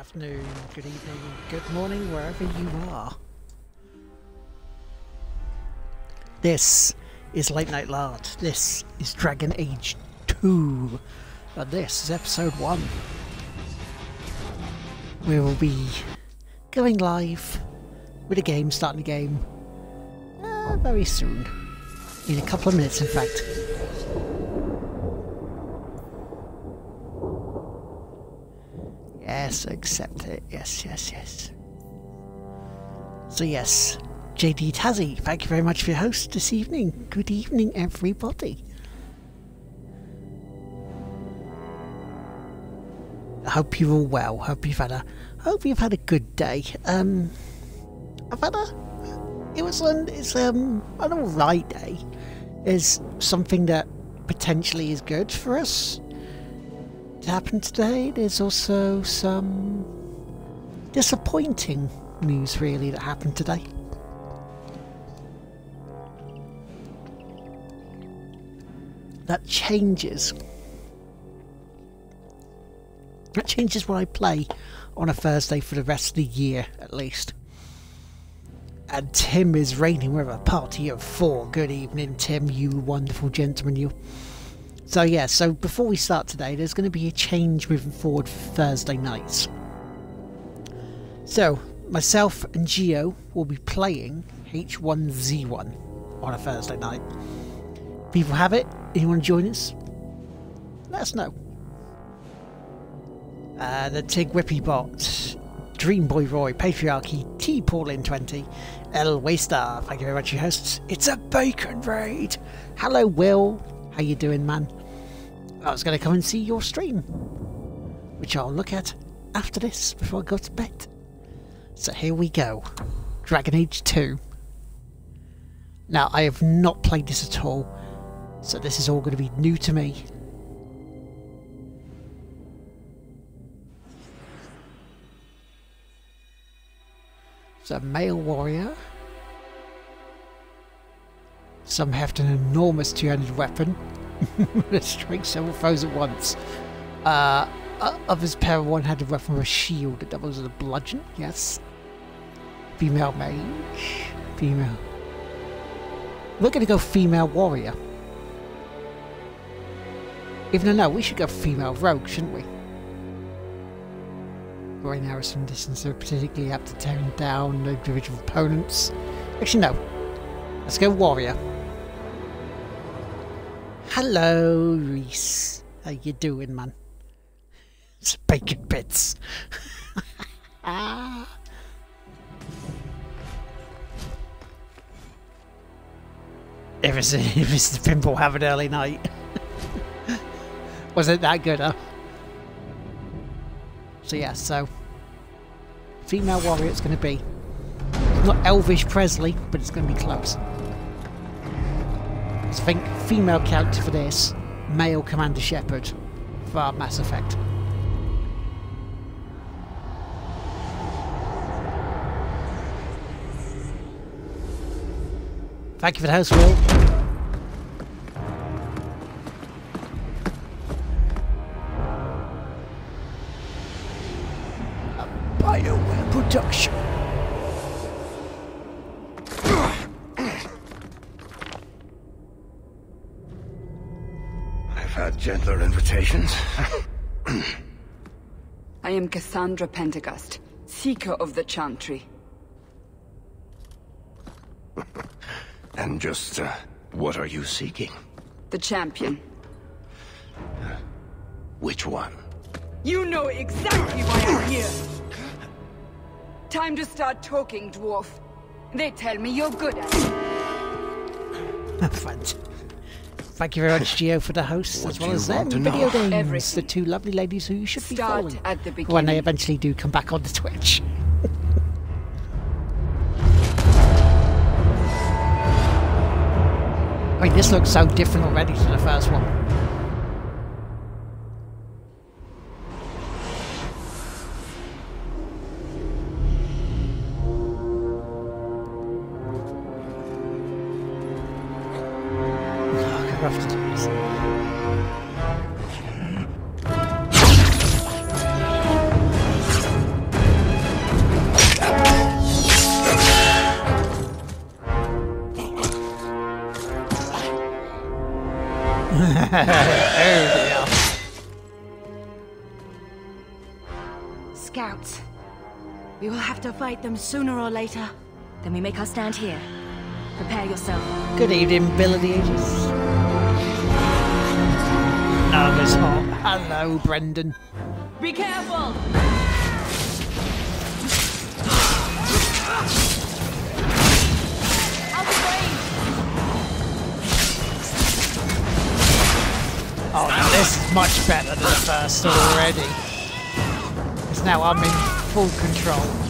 good afternoon, good evening, good morning, wherever you are. This is Late Night Lard. This is Dragon Age 2. And this is episode 1. We will be going live with a game, starting a game, uh, very soon. In a couple of minutes, in fact. Yes, accept it. Yes, yes, yes. So, yes, JD Tazzy, thank you very much for your host this evening. Good evening, everybody. I hope you're all well. Hope you've had a hope you've had a good day. Um, I've had a it was an it's um an alright day. Is something that potentially is good for us to happen today. There's also some disappointing news, really, that happened today. That changes. That changes what I play on a Thursday for the rest of the year, at least. And Tim is reigning with a party of four. Good evening, Tim, you wonderful gentleman, you. So yeah, so before we start today, there's going to be a change moving forward for Thursday nights. So, myself and Geo will be playing H1Z1 on a Thursday night. People have it? Anyone join us? Let us know. Uh, the Tig Whippy Bot, Dream Boy Roy, Patriarchy, T Paulin 20, L Waystar, thank you very much, your hosts. It's a bacon raid! Hello, Will. How you doing, man? I was going to come and see your stream, which I'll look at after this before I go to bed. So here we go. Dragon Age 2. Now, I have not played this at all, so this is all going to be new to me. So, male warrior. Some have an enormous two-handed weapon that strikes several foes at once. Uh, others pair one had a weapon with a shield that doubles as a bludgeon, yes. Female mage. Female. We're gonna go female warrior. Even though no, we should go female rogue, shouldn't we? Growing arrows from distance are particularly apt to tearing down the individual opponents. Actually no. Let's go warrior. Hello, Reese. How you doing, man? It's bacon bits. if it's if it's the pimple have an early night. Was it that good, huh? So yeah, so female warrior it's gonna be. Not Elvish Presley, but it's gonna be close. I think female character for this, male Commander Shepard for Mass Effect. Thank you for the house, Will. A production. Gentler invitations. I am Cassandra Pentaghast, Seeker of the Chantry. and just, uh, what are you seeking? The champion. Which one? You know exactly why I'm here! Time to start talking, dwarf. They tell me you're good at it. Front. Thank you very much, Geo, for the host, as well as want them video know? games. Everything. The two lovely ladies who you should be following at the when they eventually do come back on the Twitch. I mean, this looks so different already to the first one. Fight them sooner or later. Then we make our stand here. Prepare yourself. Good evening, Bill of the Ages. Naga's hot. Hello, Brendan. Be careful! Out of range! Oh, now this is much better than the first already. Because now I'm in full control.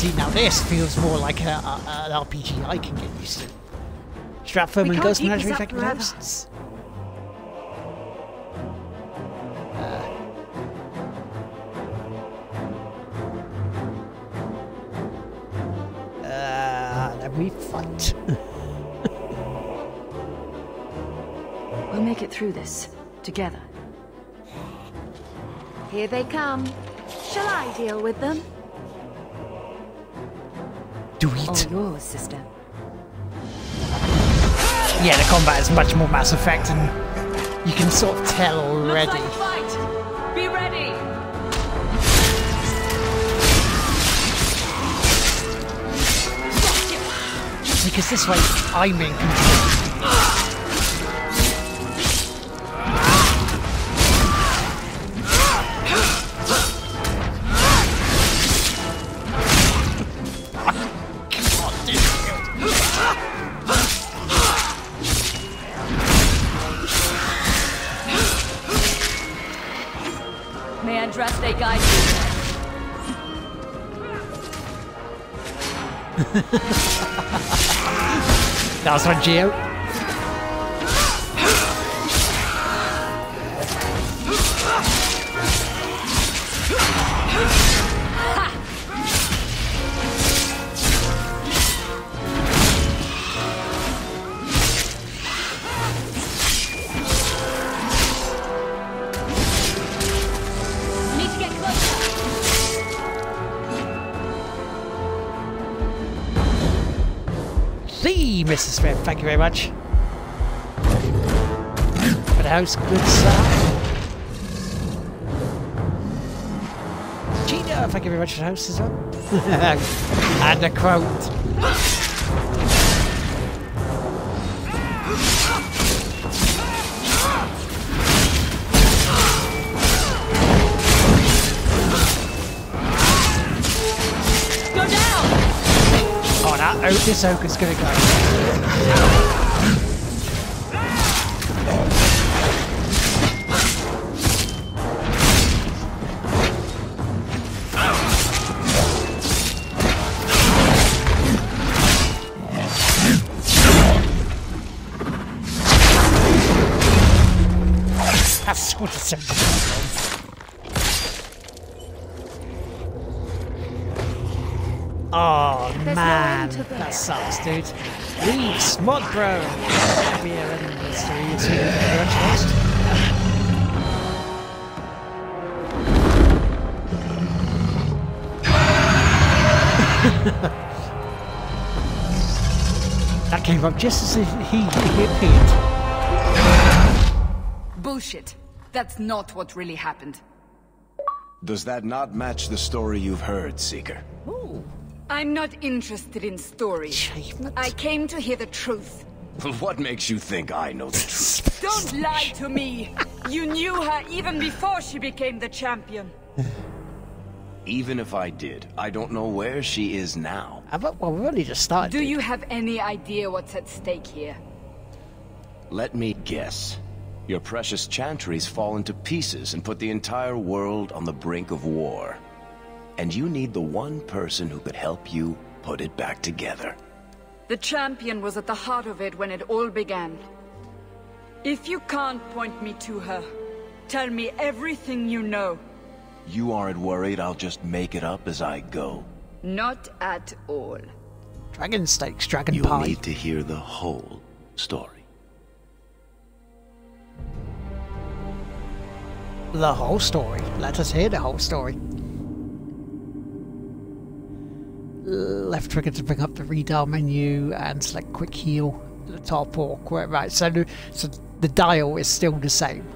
See now this feels more like a, a, an RPG I can get used to. Stratford We and Ghost Menagerie Effective forever. Hosts. Uh, then we fight. We'll make it through this. Together. Here they come. Shall I deal with them? Do All it. Oh, yours, sister. Yeah, the combat is much more Mass Effect, and you can sort of tell already. fight! Be ready! Because this way, I'm in control. That was one, thank you very much. For the house, good sir. Gina, thank you very much for the house as well. and a quote. Oh, now Otis Oak is gonna go. Sucks, dude. Leave Smod Bro. Beer and mystery is here. Very much lost. that came up just as he, he appeared. Bullshit. That's not what really happened. Does that not match the story you've heard, Seeker? I'm not interested in stories. I came to hear the truth. What makes you think I know the truth? Don't lie to me! You knew her even before she became the champion. Even if I did, I don't know where she is now. But- Well, we've only just started. Do you have any idea what's at stake here? Let me guess. Your precious chantries fall into pieces and put the entire world on the brink of war. And you need the one person who could help you put it back together. The champion was at the heart of it when it all began. If you can't point me to her, Tell me everything you know. You aren't worried I'll just make it up as I go? Not at all. Dragon steaks, dragon You'll pie. need to hear the whole story. The whole story. Let us hear the whole story. Left trigger to bring up the radial menu and select quick heal top or quick right. So, so the dial is still the same.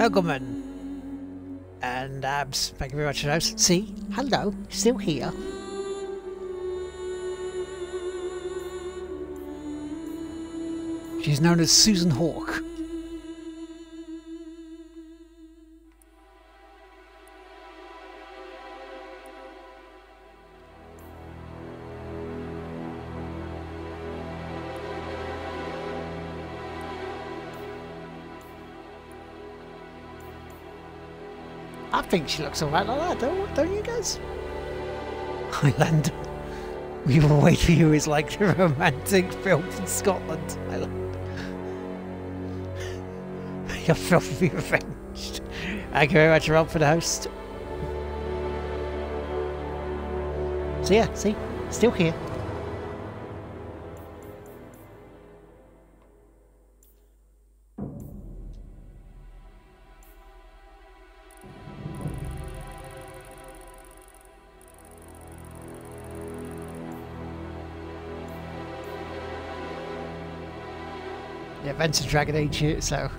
Oh, Helgoman. And uh, Abs, thank you very much for those. See, hello, still here. She's known as Susan Hawke. I think she looks alright like that, don't, don't you guys? Highland. We will wait for you is like the romantic film in Scotland. Highland. Your film will be revenged. Thank you very much, Rob, for the host. So yeah, see, still here. Venture Dragon Age here, so.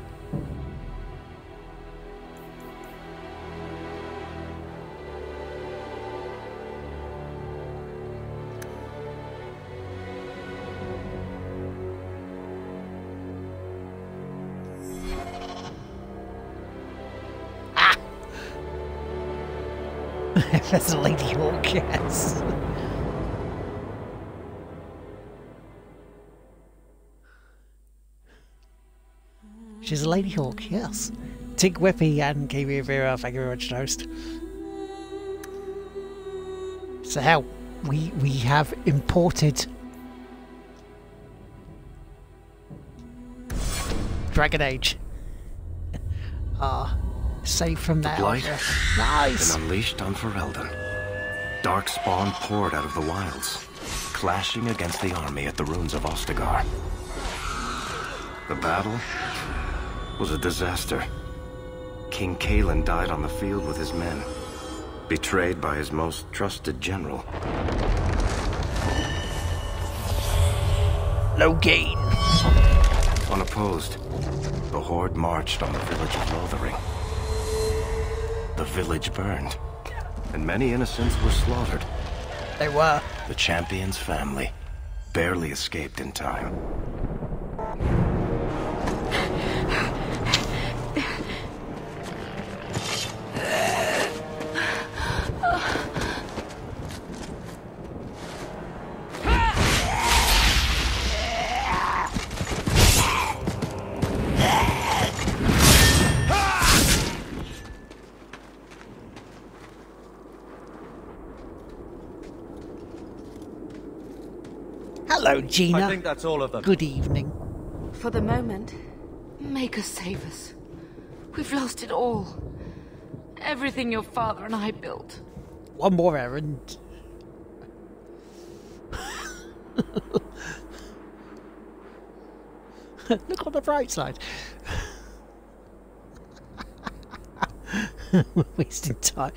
Ah! That's a Lady Hawk, yes. She's a Lady Hawk, yes. Tig Whippy and KB Vera, thank you very much, host. So how we we have imported Dragon Age. Ah, safe from that. Blight Nice. Been unleashed on Ferelden. Dark spawn poured out of the wilds, clashing against the army at the ruins of Ostagar. The battle was a disaster. King Cailan died on the field with his men, betrayed by his most trusted general. Loghain. Unopposed, the Horde marched on the village of Lothering. The village burned, and many innocents were slaughtered. They were. The champion's family Barely escaped in time. Hello, Gina. I think that's all of them. Good evening. For the moment, make us save us. We've lost it all. Everything your father and I built. One more errand. Look on the bright side. we're wasting time.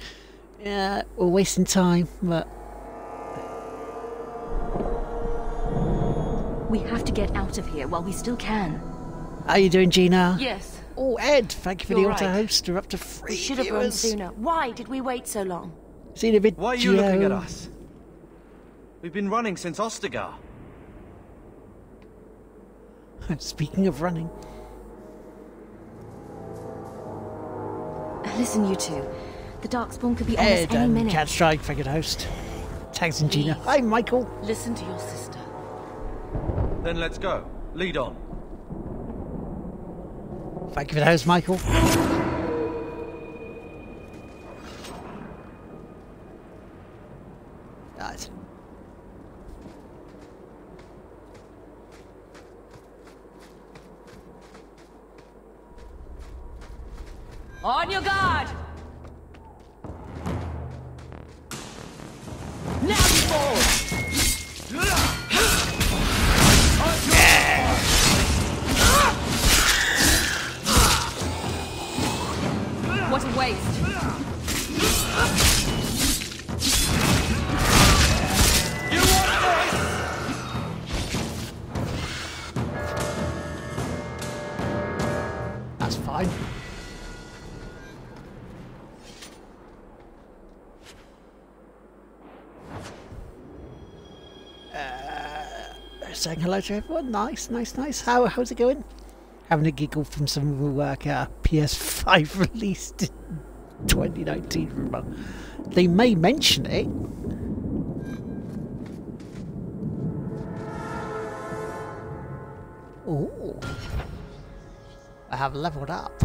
Yeah, we're wasting time, but We have to get out of here while we still can. how are you doing, Gina? Yes. Oh, Ed, thank you for You're the auto right. host. We're up to three We should have run sooner. Why did we wait so long? Seen a video. Why are you looking at us? We've been running since Ostagar. Speaking of running, Listen, you two. The Darkspawn could be on us Ed any and minute. Cat Strike, thank you, host. Tags and Gina. Hi, Michael. Listen to your sister. Then let's go. Lead on. Thank you for the host, Michael. Right. On your guard! Now you fall! Saying hello to everyone. Nice, nice, nice. How how's it going? Having a giggle from some of the work uh, PS5 released in 2019. Remember, they may mention it. Oh, I have leveled up.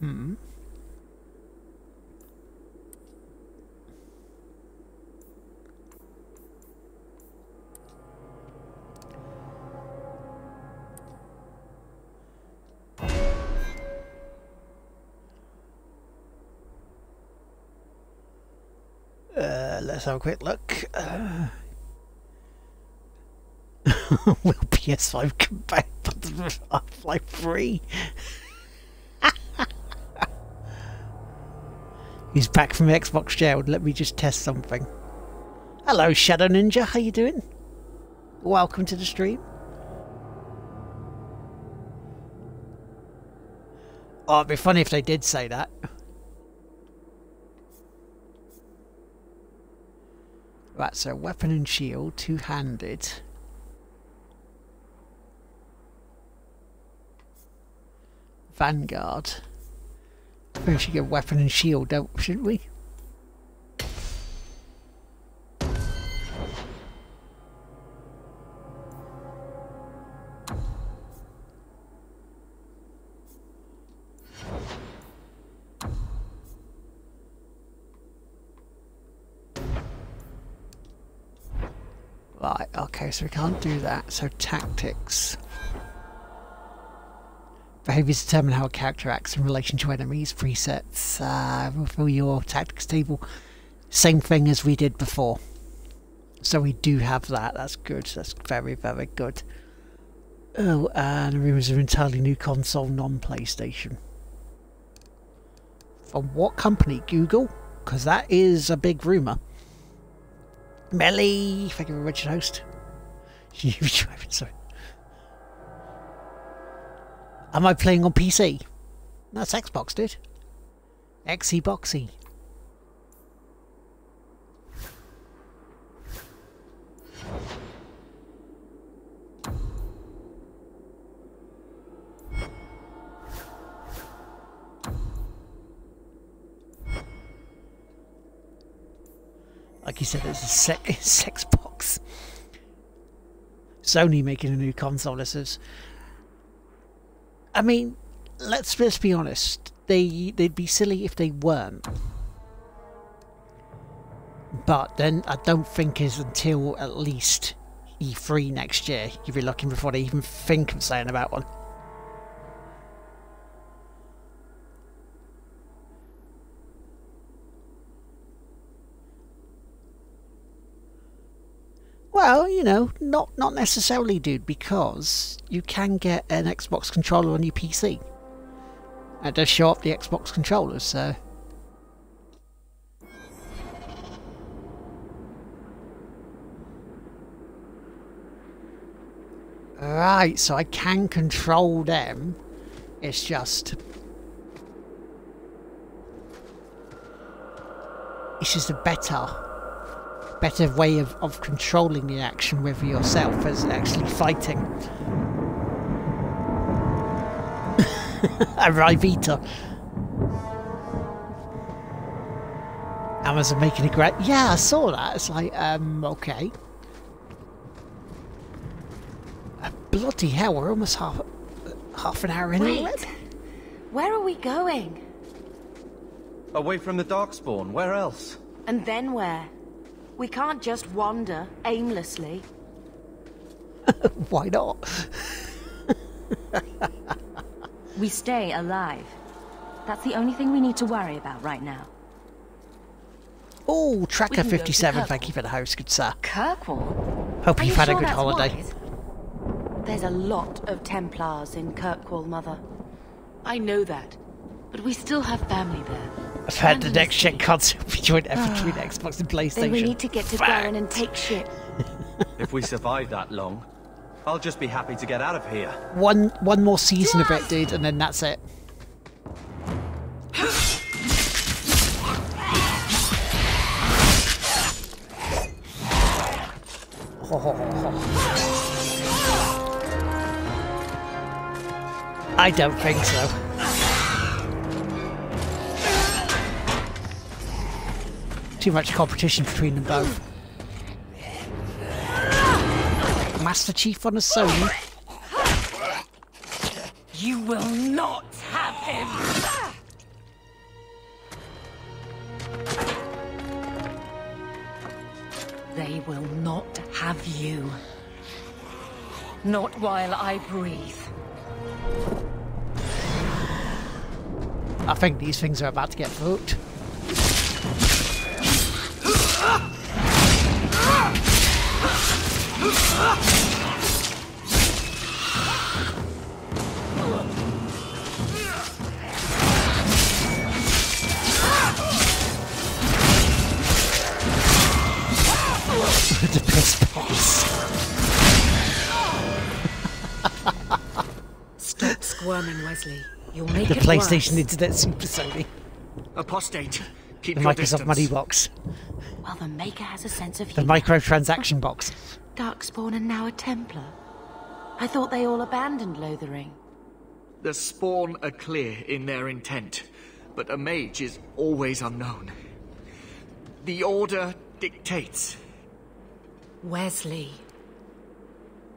Hmm. Uh, let's have a quick look. Uh, will PS5 come back with Half-Life 3? He's back from Xbox jail. Let me just test something. Hello, Shadow Ninja. How you doing? Welcome to the stream. Oh, it'd be funny if they did say that. Right, so weapon and shield, two-handed. Vanguard. We should get weapon and shield, don't shouldn't we? Right, okay, so we can't do that. So tactics. Behaviors determine how a character acts in relation to enemies. Presets. Uh, refill your tactics table. Same thing as we did before. So we do have that. That's good. That's very, very good. Oh, and rumours of an entirely new console, non-PlayStation. From what company? Google? Because that is a big rumour. Melly, thank you very much, host. Sorry. Am I playing on PC? That's Xbox, dude. Xy boxy. Like you said, it's a sec- sex box. Sony making a new console. This is. I mean, let's let's be honest. They they'd be silly if they weren't. But then I don't think is until at least E3 next year you'll be looking before they even think of saying about one. Well, you know, not not necessarily, dude, because you can get an Xbox controller on your PC. It does show up the Xbox controllers, so. Right, so I can control them. It's just. It's just a better better way of, of controlling the action with yourself as actually fighting. a Ryvita. Amazon making a great. Yeah, I saw that. It's like, um, okay. Bloody hell, we're almost half half an hour in Wait. already. Where are we going? Away from the Darkspawn, where else? And then where? We can't just wander aimlessly. Why not? We stay alive. That's the only thing we need to worry about right now. Oh, Tracker can go to 57, thank you for the host, good sir. Kirkwall? Hope Are you've you had a good holiday. wise? There's a lot of Templars in Kirkwall, Mother. I know that. But we still have family there. I've had the And next gen escape. console between, between Xbox and PlayStation. Then we need to get to Fact. Gwaren and take shit. If we survive that long, I'll just be happy to get out of here. One one more season of it, dude, and then that's it. I don't think so. Too much competition between them both. Master Chief on a Sony. You will not have him! They will not have you. Not while I breathe. I think these things are about to get fucked. The piss boss. Stop squirming, Wesley. You'll make The it PlayStation worse. Internet Super Sony. Apostate. Keep The your Microsoft distance. Money Box. Well, the Maker has a sense of humor. The humor. microtransaction box. Darkspawn and now a Templar. I thought they all abandoned Lothering. The spawn are clear in their intent, but a mage is always unknown. The Order dictates. Wesley.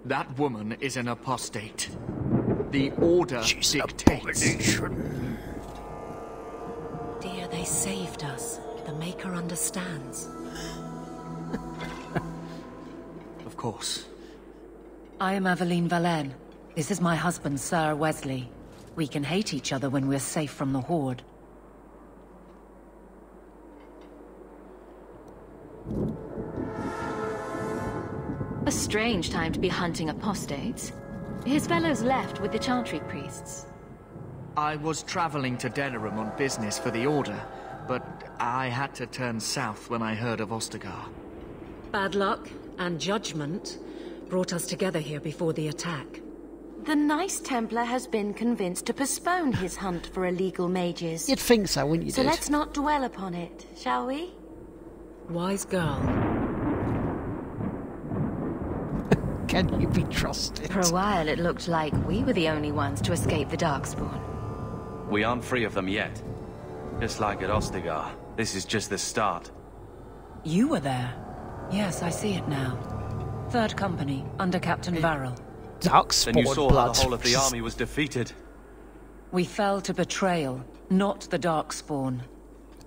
That woman is an apostate. The Order She's an dictates. abomination. Dear, they saved us. The Maker understands. Of course. I am Aveline Vallen. This is my husband, Sir Wesley. We can hate each other when we're safe from the Horde. A strange time to be hunting apostates. His fellows left with the Chantry priests. I was traveling to Denerim on business for the Order, but I had to turn south when I heard of Ostagar. Bad luck and judgment brought us together here before the attack. The nice Templar has been convinced to postpone his hunt for illegal mages. You'd think so, wouldn't you, So dude? let's not dwell upon it, shall we? Wise girl. Can you be trusted? For a while, it looked like we were the only ones to escape the Darkspawn. We aren't free of them yet. Just like at Ostagar. This is just the start. You were there. Yes, I see it now. Third Company, under Captain Varel. Darkspawn Then you saw blood. how the whole of the army was defeated. We fell to betrayal, not the Darkspawn.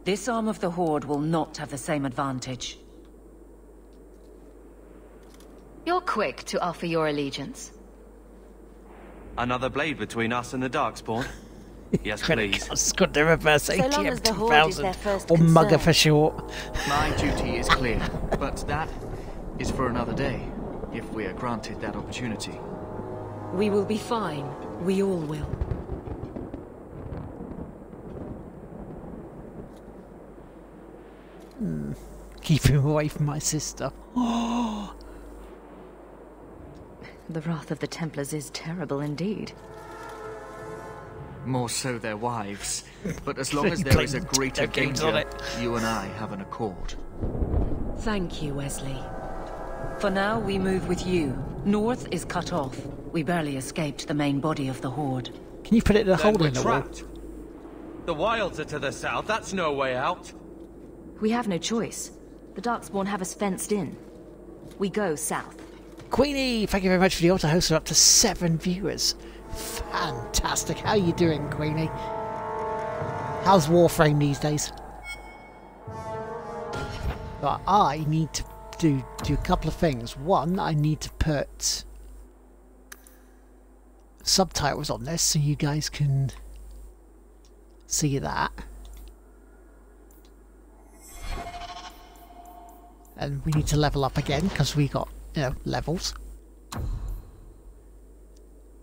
This arm of the Horde will not have the same advantage. You're quick to offer your allegiance. Another blade between us and the Darkspawn? Yes, please. It's got the reverse So ATM as the Horde is 2000. their first Or Mugger for short. My duty is clear, but that is for another day, if we are granted that opportunity. We will be fine. We all will. Hmm. Keep him away from my sister. The wrath of the Templars is terrible indeed. More so their wives. But as long as there is a greater danger, you and I have an accord. Thank you, Wesley. For now, we move with you. North is cut off. We barely escaped the main body of the Horde. Can you put it in a Then hole in the wall? trapped. The wilds are to the south. That's no way out. We have no choice. The Darkspawn have us fenced in. We go south. Queenie, thank you very much for the auto host. We're up to seven viewers. Fantastic. How are you doing, Queenie? How's Warframe these days? Right, I need to do do a couple of things. One, I need to put subtitles on this so you guys can see that. And we need to level up again because we got, you know, levels.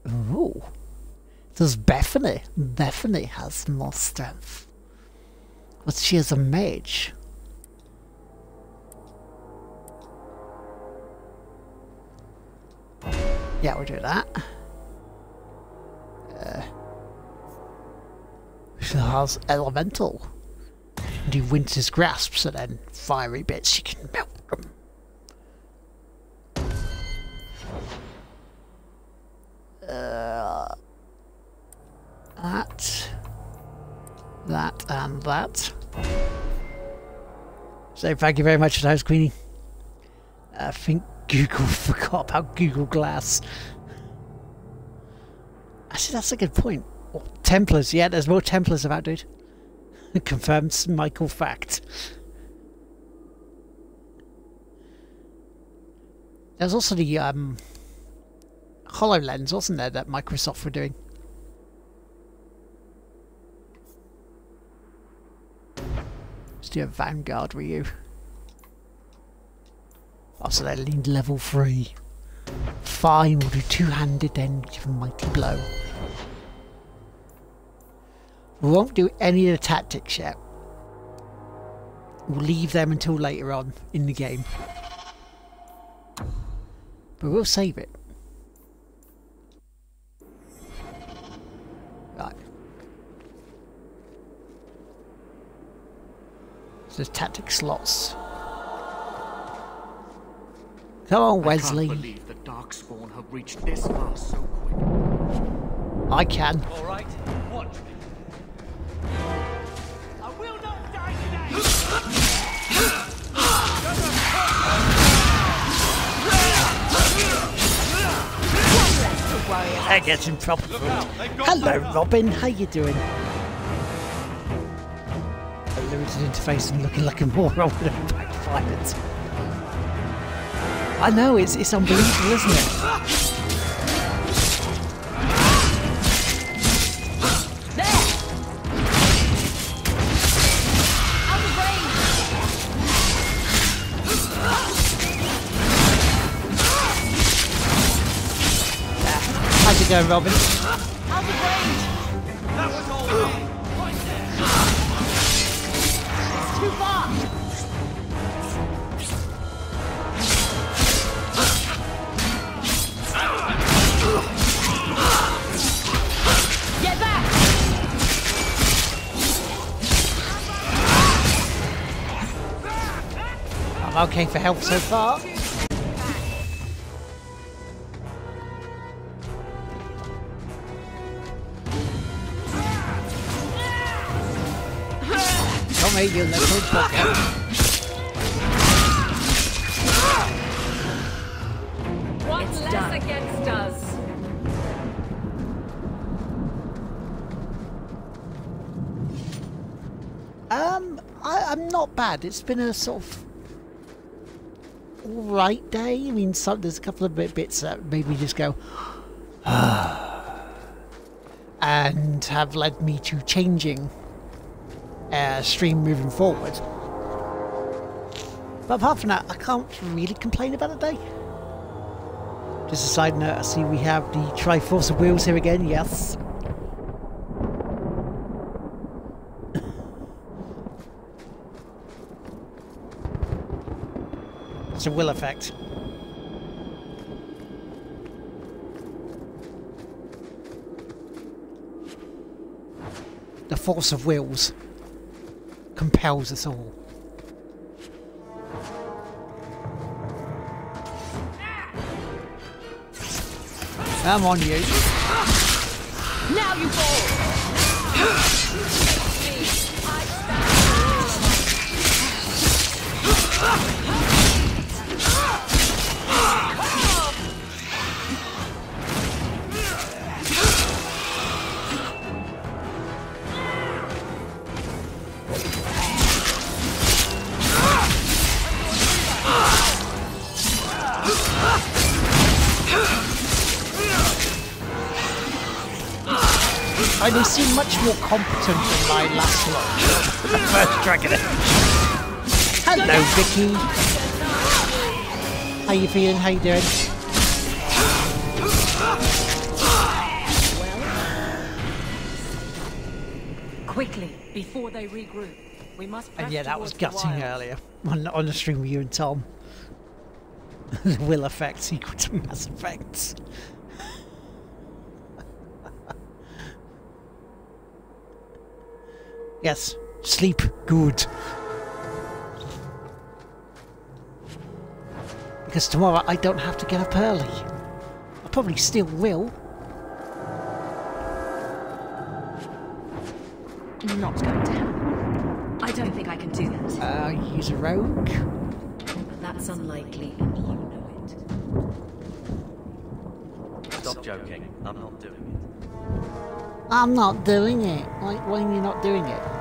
Ooh. Does Bethany? Bethany has more strength. But she is a mage. Yeah, we'll do that. Uh, she has elemental. Do winter's grasps and then fiery bits she can melt them. Uh, that, that, and that. So thank you very much those, Queenie. I think Google forgot about Google Glass. Actually, that's a good point. Oh, Templars, yeah, there's more Templars about, dude. Confirms Michael fact. There's also the um, HoloLens, wasn't there, that Microsoft were doing? Let's a Vanguard you. Oh, so they need level 3. Fine, we'll do two-handed then, give a mighty blow. We won't do any of the tactics yet. We'll leave them until later on in the game. But we'll save it. So there's tactic slots. Come on, Wesley. I can't believe the Darkspawn have reached this far so quick. I can. All right. Watch. That gets in trouble. Hello, Robin. How you doing? Limited interface and looking like a moron with a backfired. I know it's it's unbelievable, isn't it? Ah! How's it going, Robin? I'm okay for health so far. Come here, you little bugger. What's less done. against us? Um, I, I'm not bad. It's been a sort of alright day. I mean, some, there's a couple of bit, bits that made me just go, and have led me to changing uh, stream moving forward. But apart from that, I can't really complain about the day. Just a side note, I see we have the Triforce of Wheels here again, yes. A will effect. The force of wills compels us all. Come on, you. Now you fall! I they seem much more competent than my last one. The first Dragon. Hello, Vicky. How you feeling? How you doing? Quickly, before they regroup. We must And yeah, that was gutting earlier on, on the stream with you and Tom. the will effects equal to mass effects. yes, sleep good. Because tomorrow I don't have to get up early. I probably still will. Not going to happen. I don't think I can do that. Uh, use a rogue. That's unlikely, and you know it. Stop joking. I'm not doing it. I'm not doing it. Why, why are you not doing it?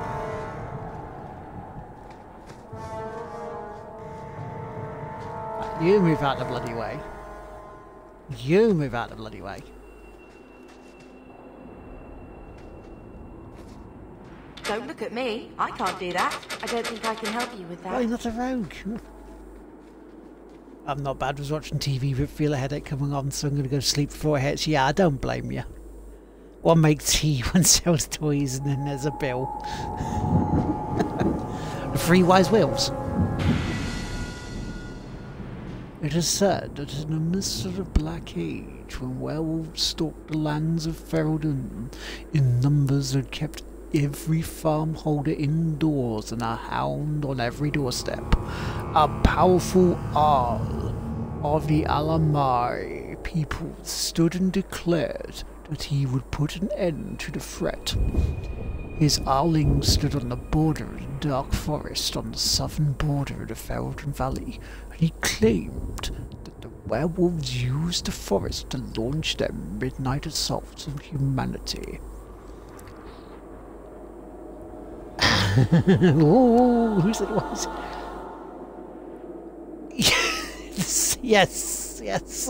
You move out the bloody way. You move out the bloody way. Don't look at me. I can't do that. I don't think I can help you with that. Why not a rogue? I'm not bad. Was watching TV but feel a headache coming on, so I'm going to go to sleep before it hits. Yeah, I don't blame you. One makes tea, one sells toys, and then there's a bill. Three wise wills. It is said that in the midst of the Black Age, when werewolves stalked the lands of Ferelden in numbers that kept every farmholder indoors and a hound on every doorstep, a powerful Arl of the Alamarri people stood and declared that he would put an end to the threat. His Arling stood on the border of the dark forest on the southern border of the Ferelden Valley, he claimed that the werewolves used the forest to launch their midnight assaults on humanity. who said it was? Yes, yes, yes.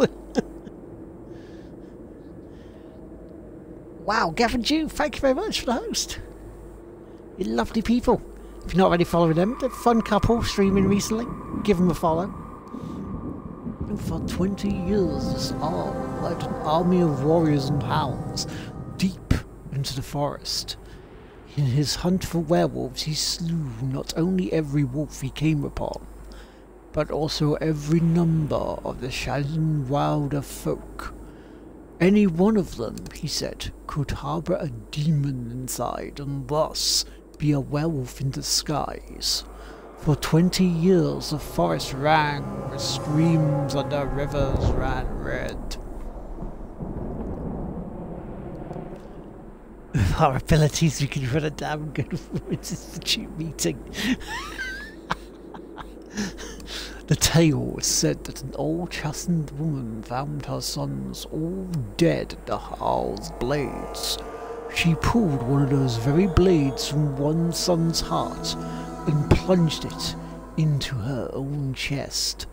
wow, Gavin Jew, thank you very much for the host. You're lovely people. If you're not already following them, they're a fun couple streaming recently. Give them a follow. And for 20 years, this Arl led an army of warriors and hounds deep into the forest. In his hunt for werewolves, he slew not only every wolf he came upon, but also every number of the Shadowland wilder folk. Any one of them, he said, could harbour a demon inside and thus be a werewolf in disguise. For twenty years the forest rang where streams the rivers ran red. With our abilities we can run a damn good Women's Institute meeting. the tale was said that an old Chasind woman found her sons all dead at the Arl's blades. She pulled one of those very blades from one son's heart and plunged it into her own chest,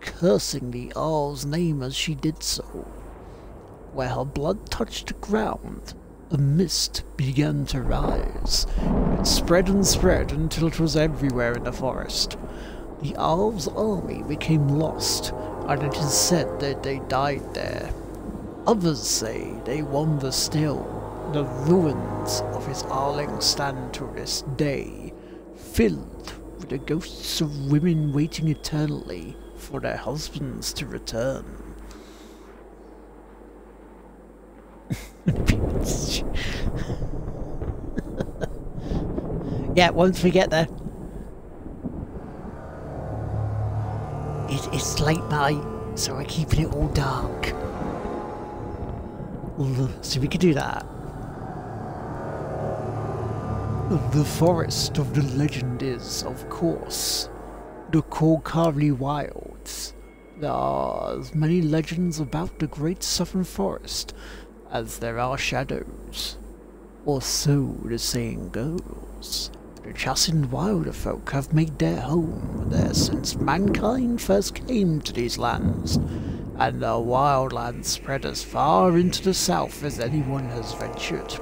cursing the Arl's name as she did so. Where her blood touched the ground, a mist began to rise. It spread and spread until it was everywhere in the forest. The Arl's army became lost, and it is said that they died there. Others say they wander still. The ruins of his Arling stand to this day, filled with the ghosts of women waiting eternally for their husbands to return. yeah, once we get there. It, it's late night, so we're keeping it all dark. So we could do that. The forest of the legend is, of course, the Korcari Wilds. There are as many legends about the Great Southern Forest as there are shadows. Or so the saying goes. The Chasind wilder folk have made their home there since mankind first came to these lands, and the wildlands spread as far into the south as anyone has ventured.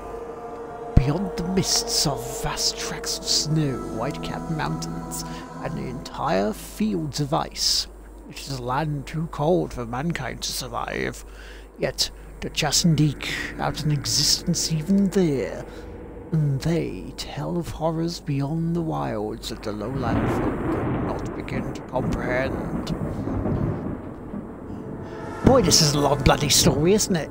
Beyond the mists are vast tracts of snow, white-capped mountains, and entire fields of ice. It is a land too cold for mankind to survive. Yet the Chasendik out in existence even there, and they tell of horrors beyond the wilds that the lowland folk could not begin to comprehend. Boy, this is a long bloody story, isn't it?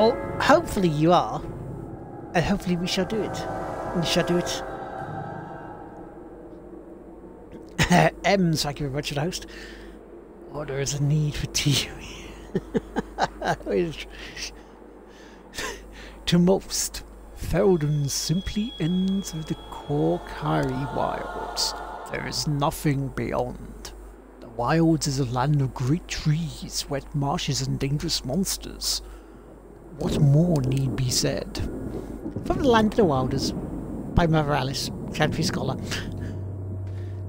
Well, hopefully you are, and hopefully we shall do it. We shall do it. M's, thank you very much the host. Oh, there is a need for tea. to most, Ferelden simply ends with the Korcari Wilds. There is nothing beyond. The Wilds is a land of great trees, wet marshes, and dangerous monsters. What more need be said? From the Land of the Wilders, by Mother Alice, Chantry Scholar.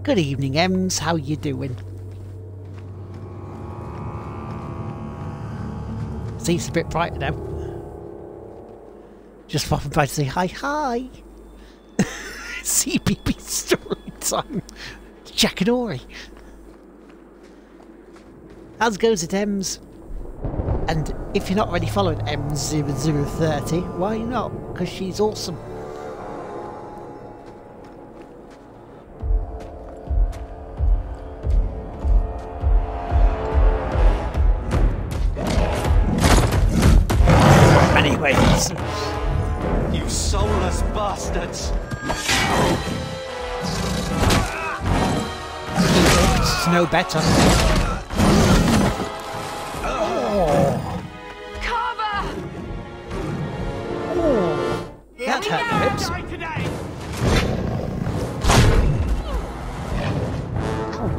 Good evening, Ems. How you doing? See, it's a bit brighter now. Just popping by to say hi, hi. CPP story time. Jack and Ori. How's goes it, Ems? And if you're not already following M0030, why not? Because she's awesome. Anyways. You soulless bastards! It's no better. That hurt the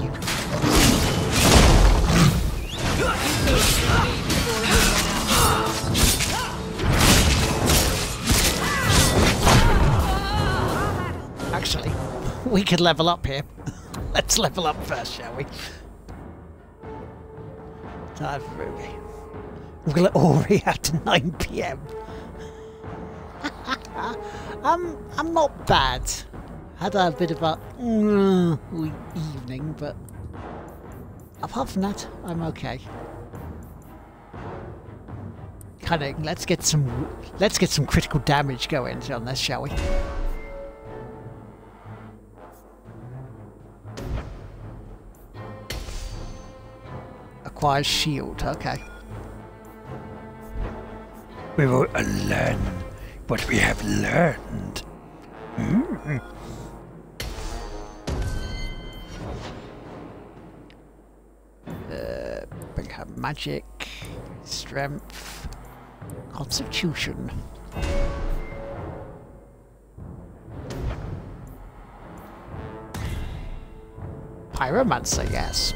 you Actually, we could level up here. Let's level up first, shall we? Time for Ruby. We'll out to 9 pm. I'm, I'm not bad. Had a bit of a mm, evening, but apart from that, I'm okay. Cunning. Let's get some. Let's get some critical damage going on this, shall we? Acquire shield. Okay. We will learn what we have learned. Uh, bring her magic, strength, constitution. Pyromancer, yes.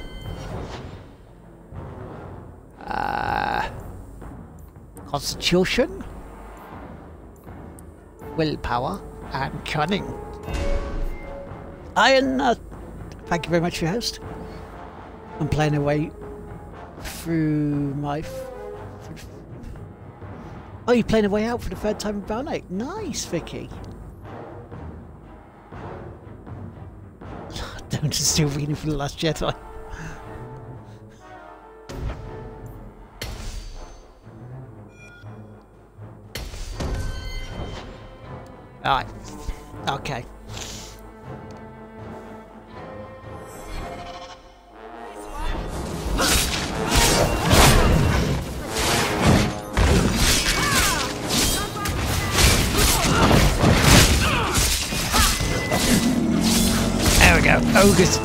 Uh, constitution, willpower, and cunning. Iron, uh, thank you very much for your host. I'm playing away through my. Oh, you're playing a way out for the third time in Balnate. Nice, Vicky. Don't still reading for the Last Jedi.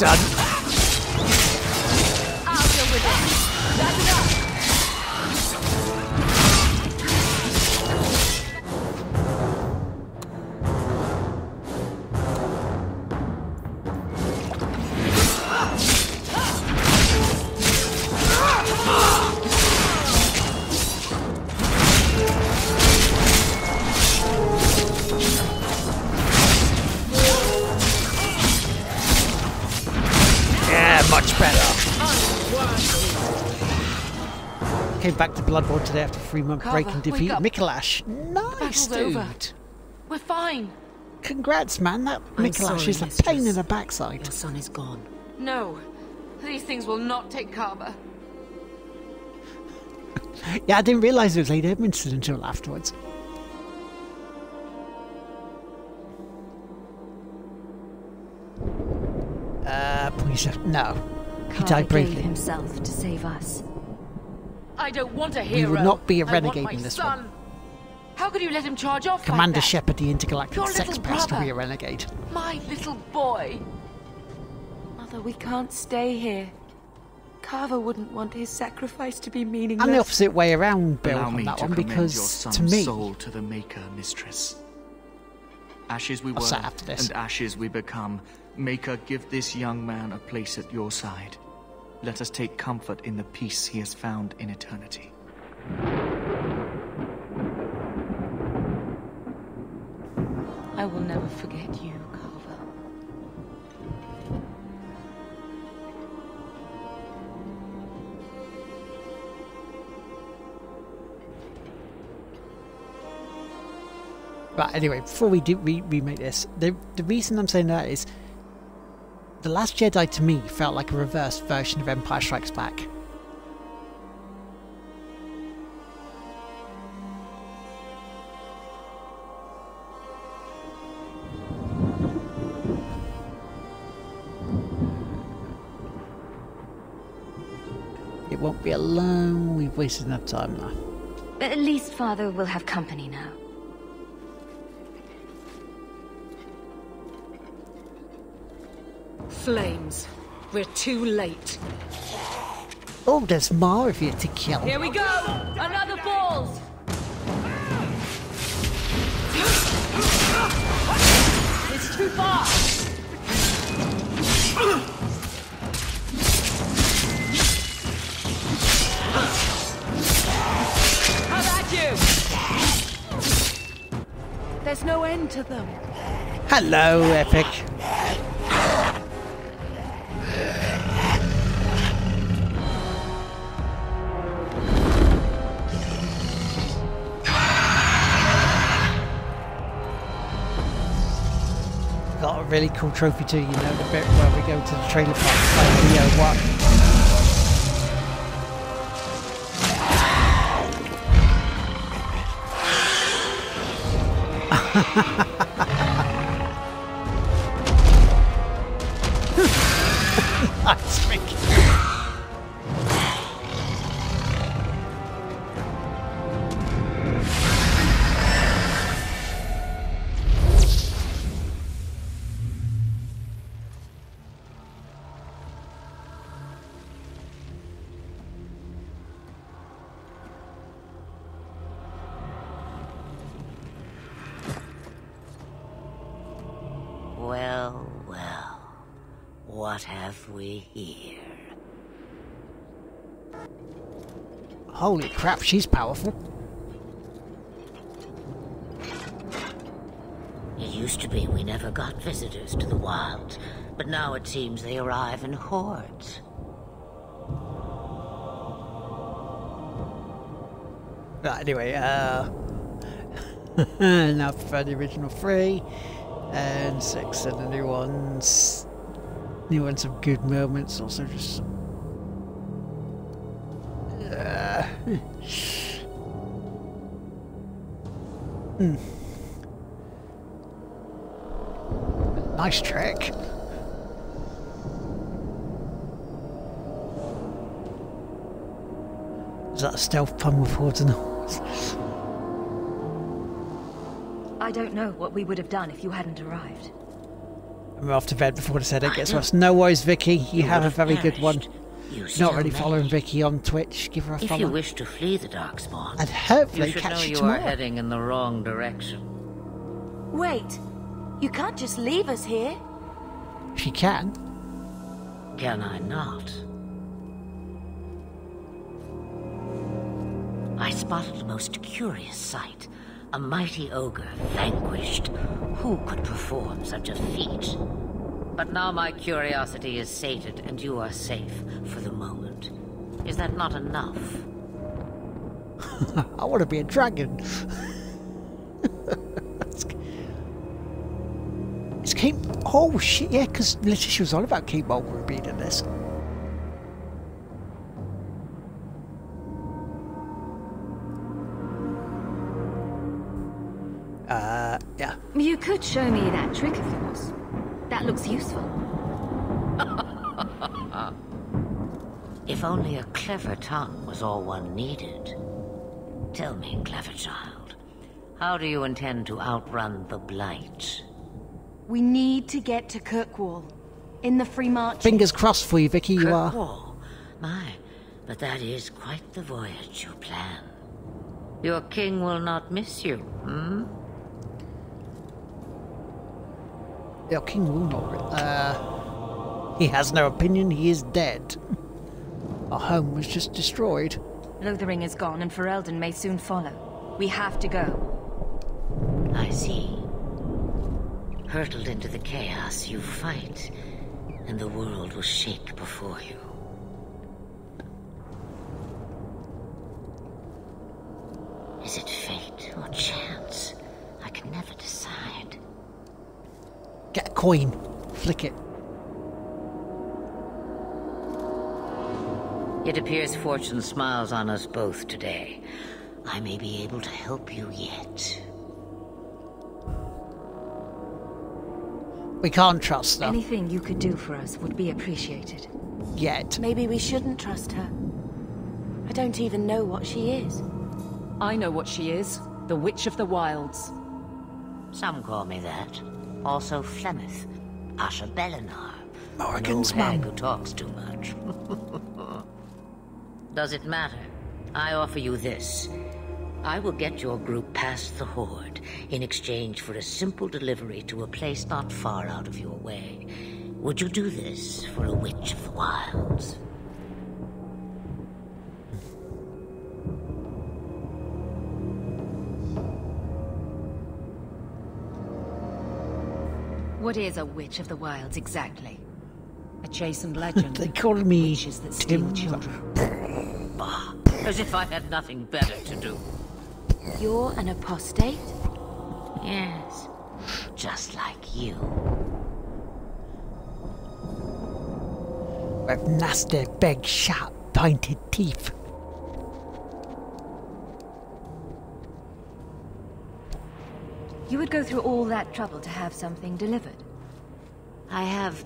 Done. Bloodborne today three month break and up. Micolash. Nice, dude. over. We're fine. Congrats, man. That I'm Micolash sorry, is a mistress. pain in the backside. Your son is gone. No. These things will not take Carver. Yeah, I didn't realise it was Lady Edmondson until afterwards. Uh, please, uh, no. He died gave bravely. himself to save us. I don't want a hero. will not be a renegade in this son. How could you let him charge off Commander like? Shepard, the intergalactic Your sex little pest, to be a renegade. My little boy. Mother, we can't stay here. Carver wouldn't want his sacrifice to be meaningless. And the opposite way around, Bill, Allow on me that to one, commend because your to son's me, soul to the Maker, mistress. Ashes we I'll were, say after this. and ashes we become. Maker, give this young man a place at your side. Let us take comfort in the peace he has found in eternity. I will never forget you, Carver. Right, anyway, before we do re- remake this, the, the reason I'm saying that is The Last Jedi to me felt like a reversed version of Empire Strikes Back. It won't be alone. We've wasted enough time now. At least Father will have company now. Flames. We're too late. Oh, there's more of you to kill. Here we go. Another balls. It's too far. How about you? There's no end to them. Hello, Epic. Really cool trophy too, you know, the bit where we go to the trailer park to find Leo uh, what? Nice, crap, she's powerful. It used to be we never got visitors to the wilds, but now it seems they arrive in hordes. Right, anyway, uh... now for the original three, and six and the new ones. New ones have good moments, also just hmm. Nice trick. Is that a stealth pun with hordes and hordes? I don't know what we would have done if you hadn't arrived. I'm off to bed before the headache gets worse. No worries, Vicky. You, You have a very good one. Perished. You Not still really following. Vicky on Twitch. Give her a If follow. you wish to flee the Darkspawn, And hopefully you should catch know you you tomorrow. are heading in the wrong direction. Wait, you can't just leave us here. She can. Can I not? I spotted a most curious sight. A mighty ogre vanquished. Who could perform such a feat? But now my curiosity is sated and you are safe for the moment. Is that not enough? I want to be a dragon. it's Kate. Oh shit! Yeah, because literally she was all about Kate Mulgrew being in this. Uh, yeah. You could show me that trick of yours. That looks useful. If only a clever tongue was all one needed. Tell me, clever child, how do you intend to outrun the Blight? We need to get to Kirkwall. In the free march. Fingers crossed for you, Vicky. You are. Kirkwall? My, but that is quite the voyage you plan. Your king will not miss you, hmm? Your king will not. re- Uh, he has no opinion. He is dead. Our home was just destroyed. Lothering is gone and Ferelden may soon follow. We have to go. I see. Hurtled into the chaos, you fight, and the world will shake before you. Is it fate or chance? I can never decide. Get a coin. Flick it. It appears fortune smiles on us both today. I may be able to help you yet. We can't trust them Anything you could do for us would be appreciated. yet. Maybe we shouldn't trust her. I don't even know what she is. I know what she is. The Witch of the Wilds. Some call me that. Also Flemeth, Asha'bellanar. An old hag who talks too much. Does it matter? I offer you this. I will get your group past the Horde in exchange for a simple delivery to a place not far out of your way. Would you do this for a Witch of the Wilds? What is a Witch of the Wilds exactly? A Chasind legend. They call me Witches that steal Tim. children. Bah, as if I had nothing better to do. You're an apostate? Yes, just like you. With nasty, big, sharp, pointed teeth. You would go through all that trouble to have something delivered. I have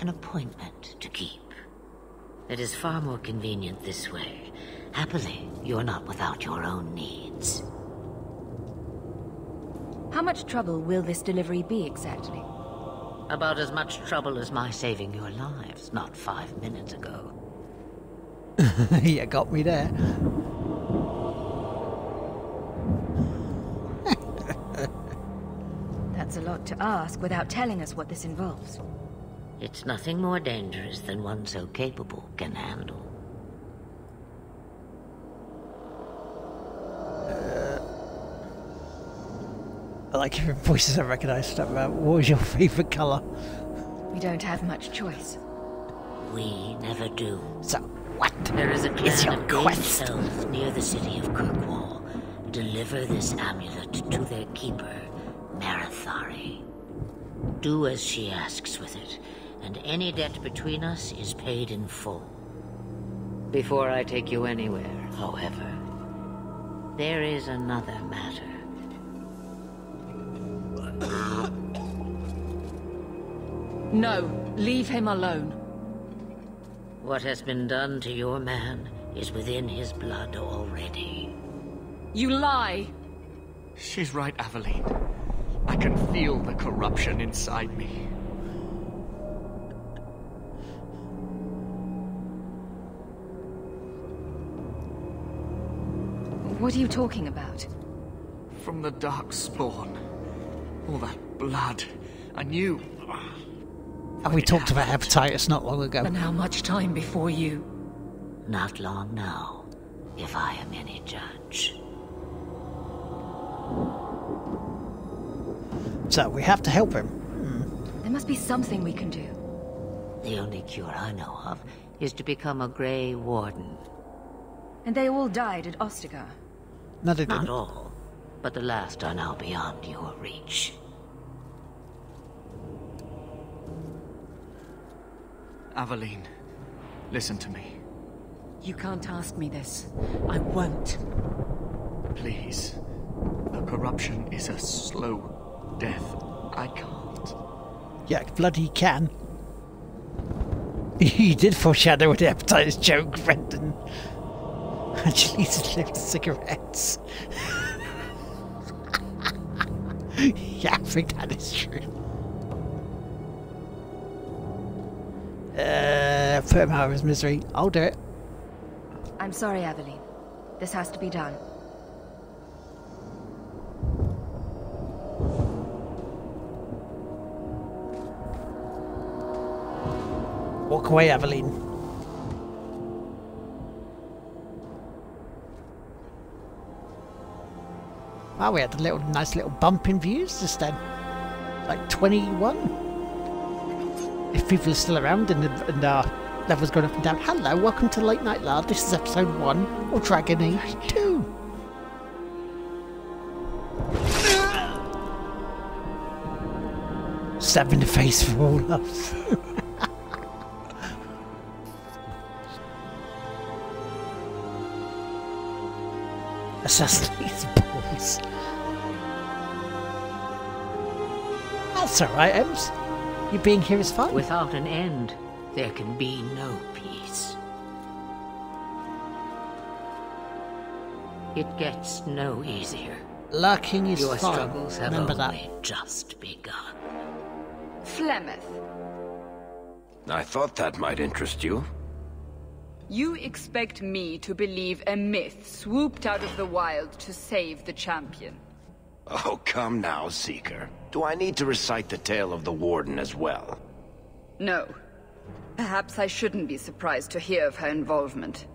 an appointment to keep. It is far more convenient this way. Happily, you're not without your own needs. How much trouble will this delivery be exactly? About as much trouble as my saving your lives not five minutes ago. you got me there. That's a lot to ask without telling us what this involves. It's nothing more dangerous than one so capable can handle. I like hearing voices I recognise stuff about. What was your favourite colour? We don't have much choice. We never do. So, what There is a is clan your of Dane quest? South near the city of Kirkwall. Deliver this amulet to their keeper, Marethari. Do as she asks with it, and any debt between us is paid in full. Before I take you anywhere, however, there is another matter. No, leave him alone. What has been done to your man is within his blood already. You lie! She's right, Aveline. I can feel the corruption inside me. What are you talking about? From the dark spawn. All that blood. I knew. And we talked about hepatitis not long ago. And how much time before you? Not long now, if I am any judge. So we have to help him. There must be something we can do. The only cure I know of is to become a Grey Warden. And they all died at Ostagar. No, they Not didn't. all, but the last are now beyond your reach. Aveline, listen to me. You can't ask me this. I won't. Please. The corruption is a slow death. I can't. Yeah, bloody can. You did foreshadow an hepatitis joke, Brendan. Actually, to lift cigarettes. yeah, I think that is true. Uh, put him out of his misery. I'll do it. I'm sorry, Aveline. This has to be done. Walk away, Aveline. Wow, we had a little nice little bump in views just then. Like 21. If people are still around and, and our levels going up and down. Hello, welcome to Late Night Lard. This is episode 1 of Dragon Age 2. Stab in the face for all love. assassinate his balls. That's alright, Ems. You being here is fine. Without an end, there can be no peace. It gets no easier. Lurking is Your fine. struggles have Remember that. just begun. Flemeth, I thought that might interest you. You expect me to believe a myth swooped out of the wild to save the champion. Oh, come now, Seeker. Do I need to recite the tale of the Warden as well? No. Perhaps I shouldn't be surprised to hear of her involvement.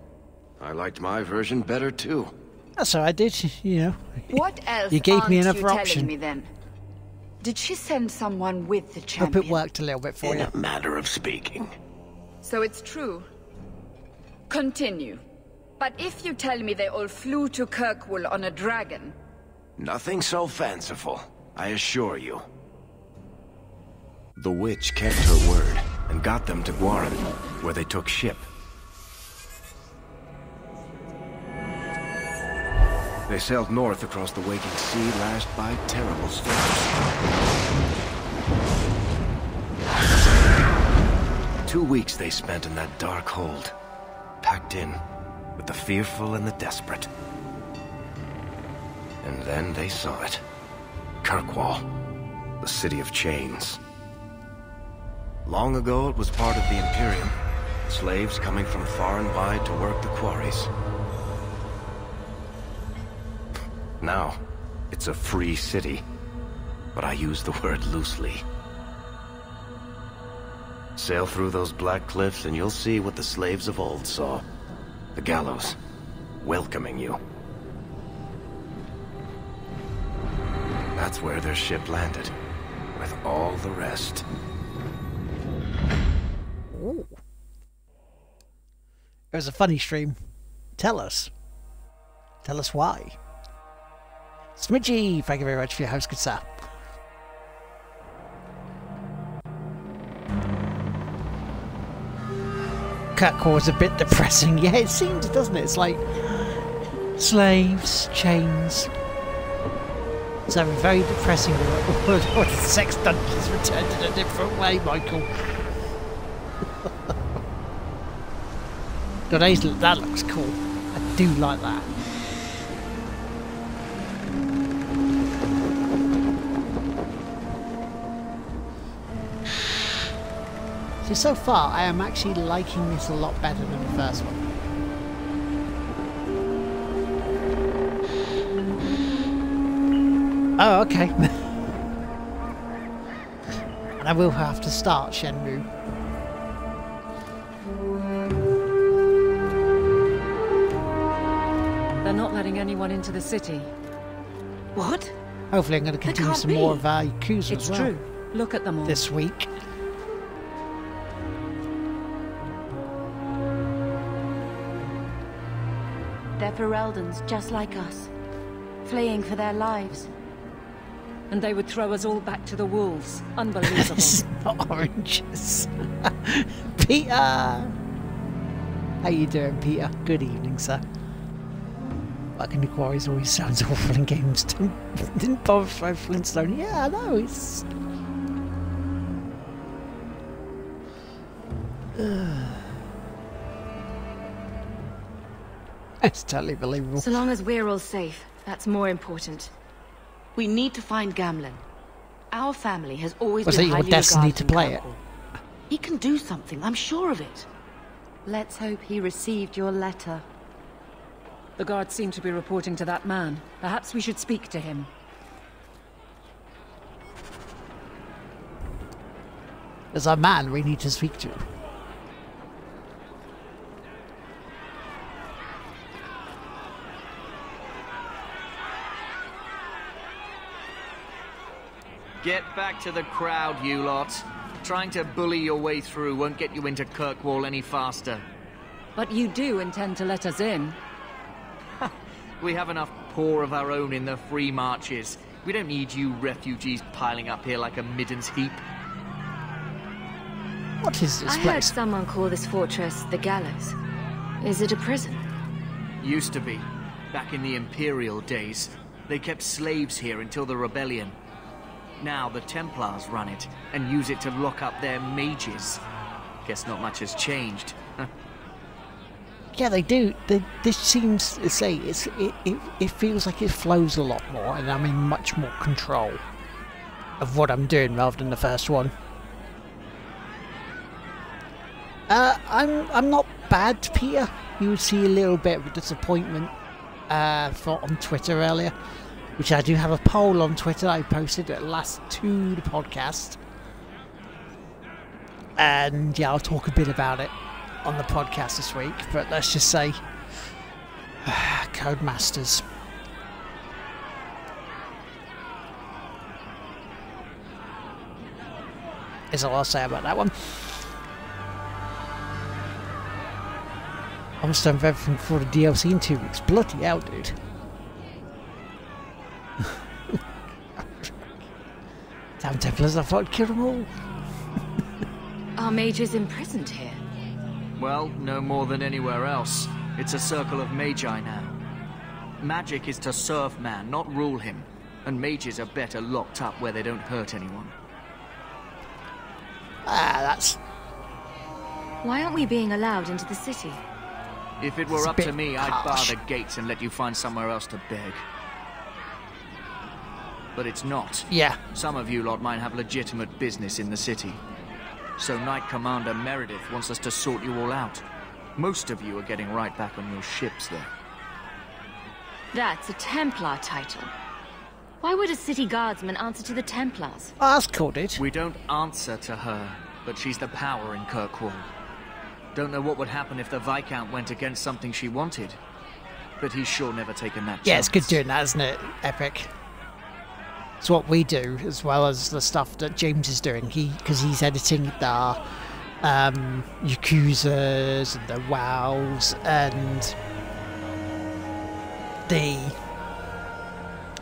I liked my version better, too. That's I did you know? What else You gave me aren't another you telling option. me then? Did she send someone with the champion? Hope it worked a little bit for In you. a matter of speaking. So it's true. Continue. But if you tell me they all flew to Kirkwall on a dragon, Nothing so fanciful, I assure you. The witch kept her word and got them to Gwaren, where they took ship. They sailed north across the waking sea, lashed by terrible storms. Two weeks they spent in that dark hold, packed in with the fearful and the desperate. And then they saw it. Kirkwall, the city of chains. Long ago, it was part of the Imperium. Slaves coming from far and wide to work the quarries. Now, it's a free city. but I use the word loosely. Sail through those black cliffs and you'll see what the slaves of old saw. The gallows, welcoming you. That's where their ship landed, with all the rest. Ooh. It was a funny stream. Tell us. Tell us why. Smidgey, thank you very much for your host, good sir. Cut was a bit depressing. Yeah, it seems, doesn't it? It's like slaves, chains. So very depressing. Sex dungeons returned in a different way, Michael. Today's that looks cool. I do like that. So, so far I am actually liking this a lot better than the first one. Oh, okay. and I will have to start Shenmue. They're not letting anyone into the city. What? Hopefully I'm going to continue some more of uh, Yakuza It's as well true. Look at them all. this week. They're just like us. Fleeing for their lives. And they would throw us all back to the wolves. Unbelievable. It's not oranges. Peter! How you doing, Peter? Good evening, sir. Fucking the quarries always sounds awful in games. Didn't, didn't bother throw Flintstone. Yeah, I know, it's... it's totally believable. So long as we're all safe, that's more important. We need to find Gamlen. Our family has always Was been it your highly destiny to in play it? He can do something, I'm sure of it. Let's hope he received your letter. the guards seem to be reporting to that man. Perhaps we should speak to him. There's a man we need to speak to. Get back to the crowd, you lot. Trying to bully your way through won't get you into Kirkwall any faster. But you do intend to let us in. We have enough poor of our own in the free marches. We don't need you refugees piling up here like a middens heap. What is this I heard someone call this fortress the Gallows. Is it a prison? Used to be. Back in the Imperial days. They kept slaves here until the rebellion. Now the Templars run it and use it to lock up their mages. Guess not much has changed. Yeah, they do. They, this seems to say it's it, it, it feels like it flows a lot more, and I'm in much more control of what I'm doing rather than the first one. Uh, I'm I'm not bad, Peter. You would see a little bit of disappointment uh, for on Twitter earlier, which I do have a poll on Twitter I posted at last to the podcast, and yeah, I'll talk a bit about it on the podcast this week, but let's just say Codemasters. Is all I'll say about that one. Almost done everything for the DLC in two weeks. Bloody hell, dude. Damn Templars, I thought I'd kill them all. Our mage is imprisoned here. Well, no more than anywhere else. It's a circle of magi now. Magic is to serve man, not rule him. And mages are better locked up where they don't hurt anyone. Ah, that's Why aren't we being allowed into the city? If it were a up to bit me, I'd bar the gates and let you find somewhere else to beg. But it's not. yeah. Some of you lot might have legitimate business in the city. So Knight Commander Meredith wants us to sort you all out. Most of you are getting right back on your ships, though. That's a Templar title. Why would a city guardsman answer to the Templars? Oh, that's. We don't answer to her, but she's the power in Kirkwall. Don't know what would happen if the Viscount went against something she wanted. But he's sure never taken that Yeah, it's good chance. doing that, isn't it? Epic. It's what we do as well as the stuff that James is doing. He because he's editing the um, Yakuzas and the Wows and the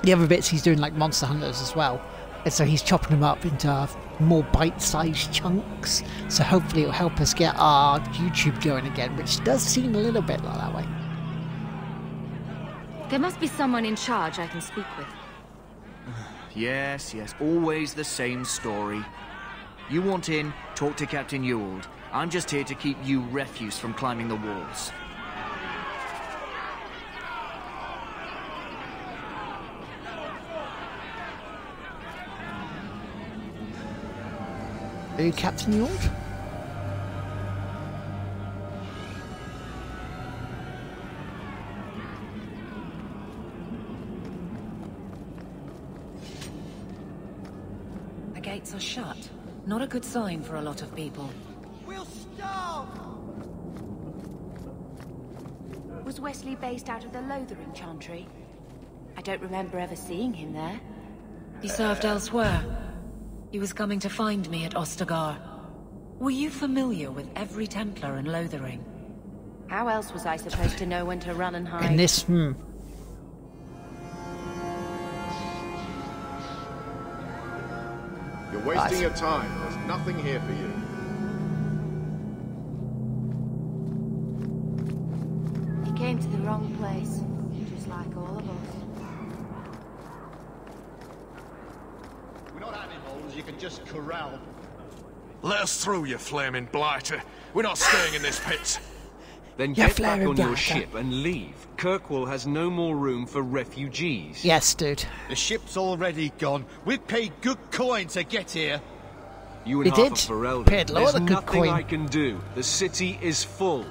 the other bits. He's doing like Monster Hunters as well, and so he's chopping them up into more bite-sized chunks. So hopefully it'll help us get our YouTube going again, which does seem a little bit like that way. There must be someone in charge I can speak with. Yes, yes, always the same story. You want in, talk to Captain Ewald. I'm just here to keep you refuse from climbing the walls. Are you Captain Ewald? Gates are shut. Not a good sign for a lot of people. We'll starve! Was Wesley based out of the Lothering Chantry? I don't remember ever seeing him there. He served elsewhere. He was coming to find me at Ostagar. Were you familiar with every Templar in Lothering? How else was I supposed to know when to run and hide? In this, hmm. Wasting your time. There's nothing here for you. He came to the wrong place, just like all of us. We're not animals you can just corral. Let us through, you flaming blighter. We're not staying in this pit. Then Yeah, get back flaring on your ship and leave. Kirkwall has no more room for refugees. Yes, dude. The ship's already gone. We paid good coin to get here. You and We half did. of Ferelden. Paid a lot There's of good nothing coin. I can do. The city is full.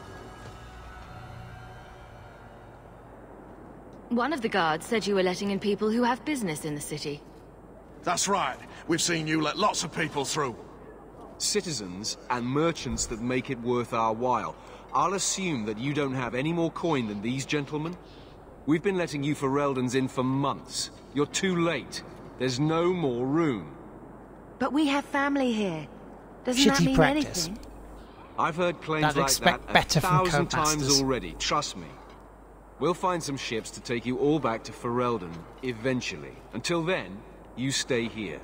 One of the guards said you were letting in people who have business in the city. That's right. We've seen you let lots of people through. Citizens and merchants that make it worth our while. I'll assume that you don't have any more coin than these gentlemen. We've been letting you Fereldans in for months. You're too late. There's no more room. But we have family here. Doesn't that Shitty mean practice. anything? I've heard claims I'd like expect that better a from thousand times already. Trust me. We'll find some ships to take you all back to Ferelden, eventually. Until then, you stay here.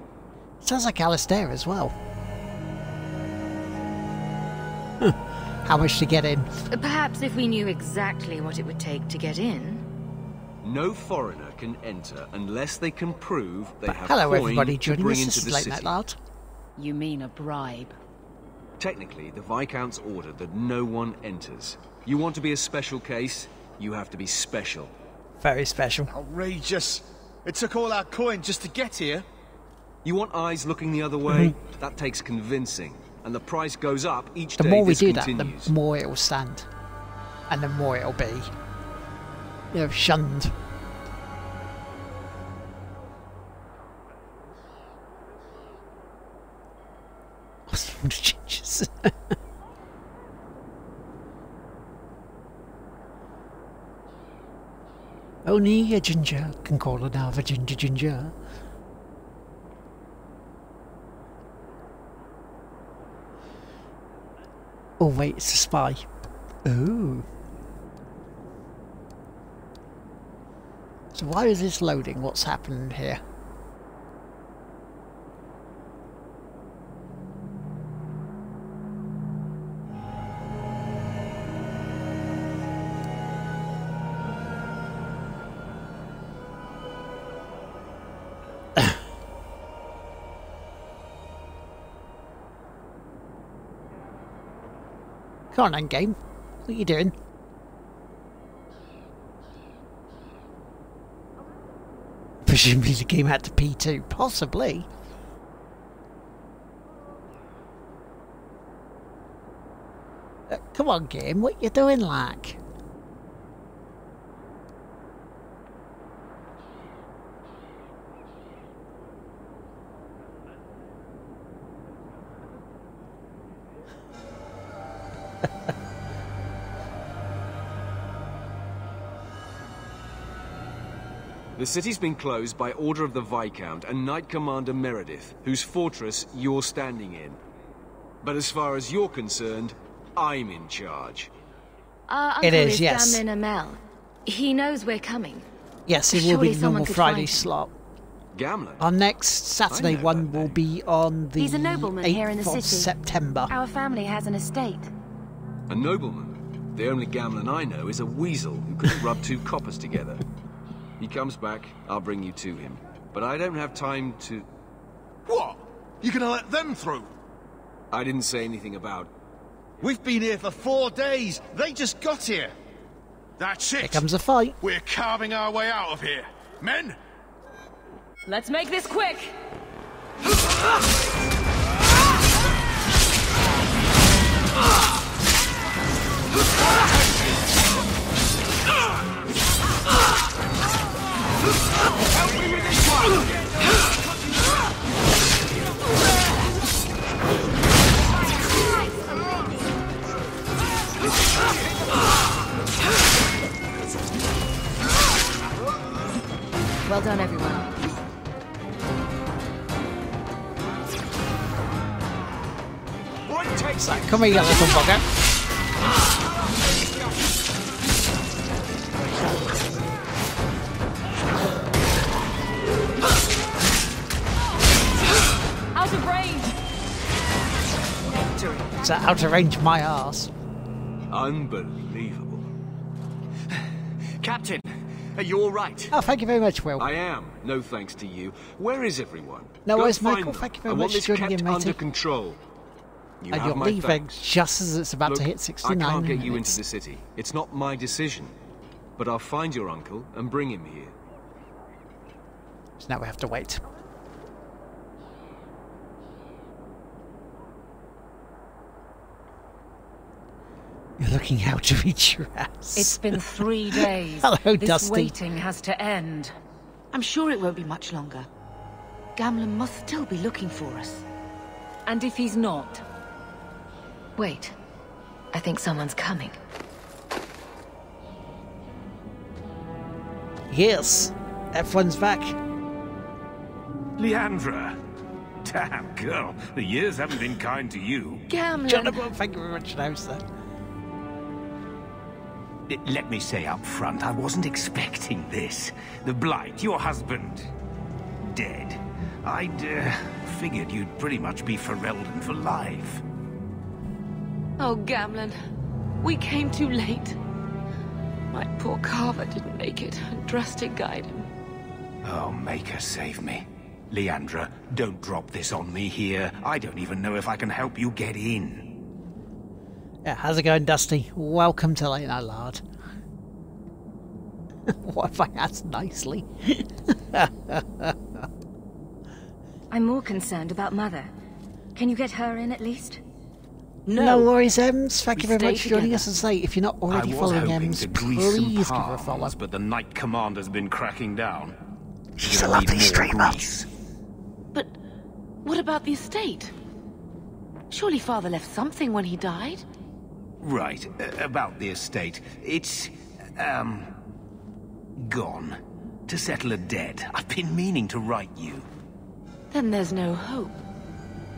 Sounds like Alistair as well. Huh. How much to get in? Perhaps if we knew exactly what it would take to get in. No foreigner can enter unless they can prove they have Hello, coin everybody to joining bring us. into This the is Late city. Night Lard. You mean a bribe? Technically, the Viscount's ordered that no one enters. You want to be a special case, you have to be special. Very special. Outrageous. It took all our coin just to get here. You want eyes looking the other way? Mm-hmm. That takes convincing. And the price goes up each The day more we do that, the more it'll stand. And the more it'll be, you know, shunned. changes. Only a ginger can call another ginger ginger. Oh wait, it's a spy. Oh. So why is this loading? What's happened here? On then, game. What are you doing? Presumably the game had to P2. Possibly. Uh, come on, game. What you doing, like? The city's been closed by order of the Viscount and Knight Commander Meredith, whose fortress you're standing in. But as far as you're concerned, I'm in charge. Our It uncle is, yes. Gamlen Amell. He knows we're coming. Yes, it will Surely be the someone normal could Friday find him. slot. Gamlen? Our next Saturday one will be on the He's a nobleman 8th here in the of city. September. Our family has an estate. A nobleman? The only Gamlen I know is a weasel who couldn't rub two coppers together. He comes back, I'll bring you to him. But I don't have time to... What? You're gonna let them through? I didn't say anything about... We've been here for four days. They just got here. That's it. Here comes a fight. We're carving our way out of here. Men, Let's make this quick! Well done, everyone. Come here, you little bugger. Out of range! So, out of range my ass. Unbelievable. Captain, are you all right? Oh, thank you very much, Will. I am, no thanks to you. Where is everyone? No Go worries, find Michael. them. Thank you very I want much this for joining kept in, matey. under control. You and have you're my leaving thanks. just as it's about to hit 69 I can't get you into the city. It's not my decision. But I'll find your uncle and bring him here. So now we have to wait. You're looking out to reach your ass. It's been three days. Hello, this Dusty. waiting has to end. I'm sure it won't be much longer. Gamlen must still be looking for us. And if he's not? Wait. I think someone's coming. Yes, everyone's back. Leandra. Damn, girl. The years haven't been kind to you. Gamlen! Jonathan, thank you very much, no, sir. Let me say up front, I wasn't expecting this. The Blight, your husband, dead. I'd uh, figured you'd pretty much be Ferelden for life. Oh, Gamlen. We came too late. My poor Carver didn't make it, Andraste guide him. Oh, Maker, save me. Leandra, don't drop this on me here. I don't even know if I can help you get in. Yeah, how's it going, Dusty? Welcome to Leno Lard. what if I asked nicely? I'm more concerned about Mother. Can you get her in at least? No, worries, Ems. Thank We you very much for joining us. And say, if you're not already I following hoping Ems, to grease some please give her a follow. palms, but the Knight Commander's been cracking down. She's a lovely more streamer. grease. What about the estate? Surely Father left something when he died? Right, uh, about the estate. It's, um, gone. To settle a debt. I've been meaning to write you. Then there's no hope.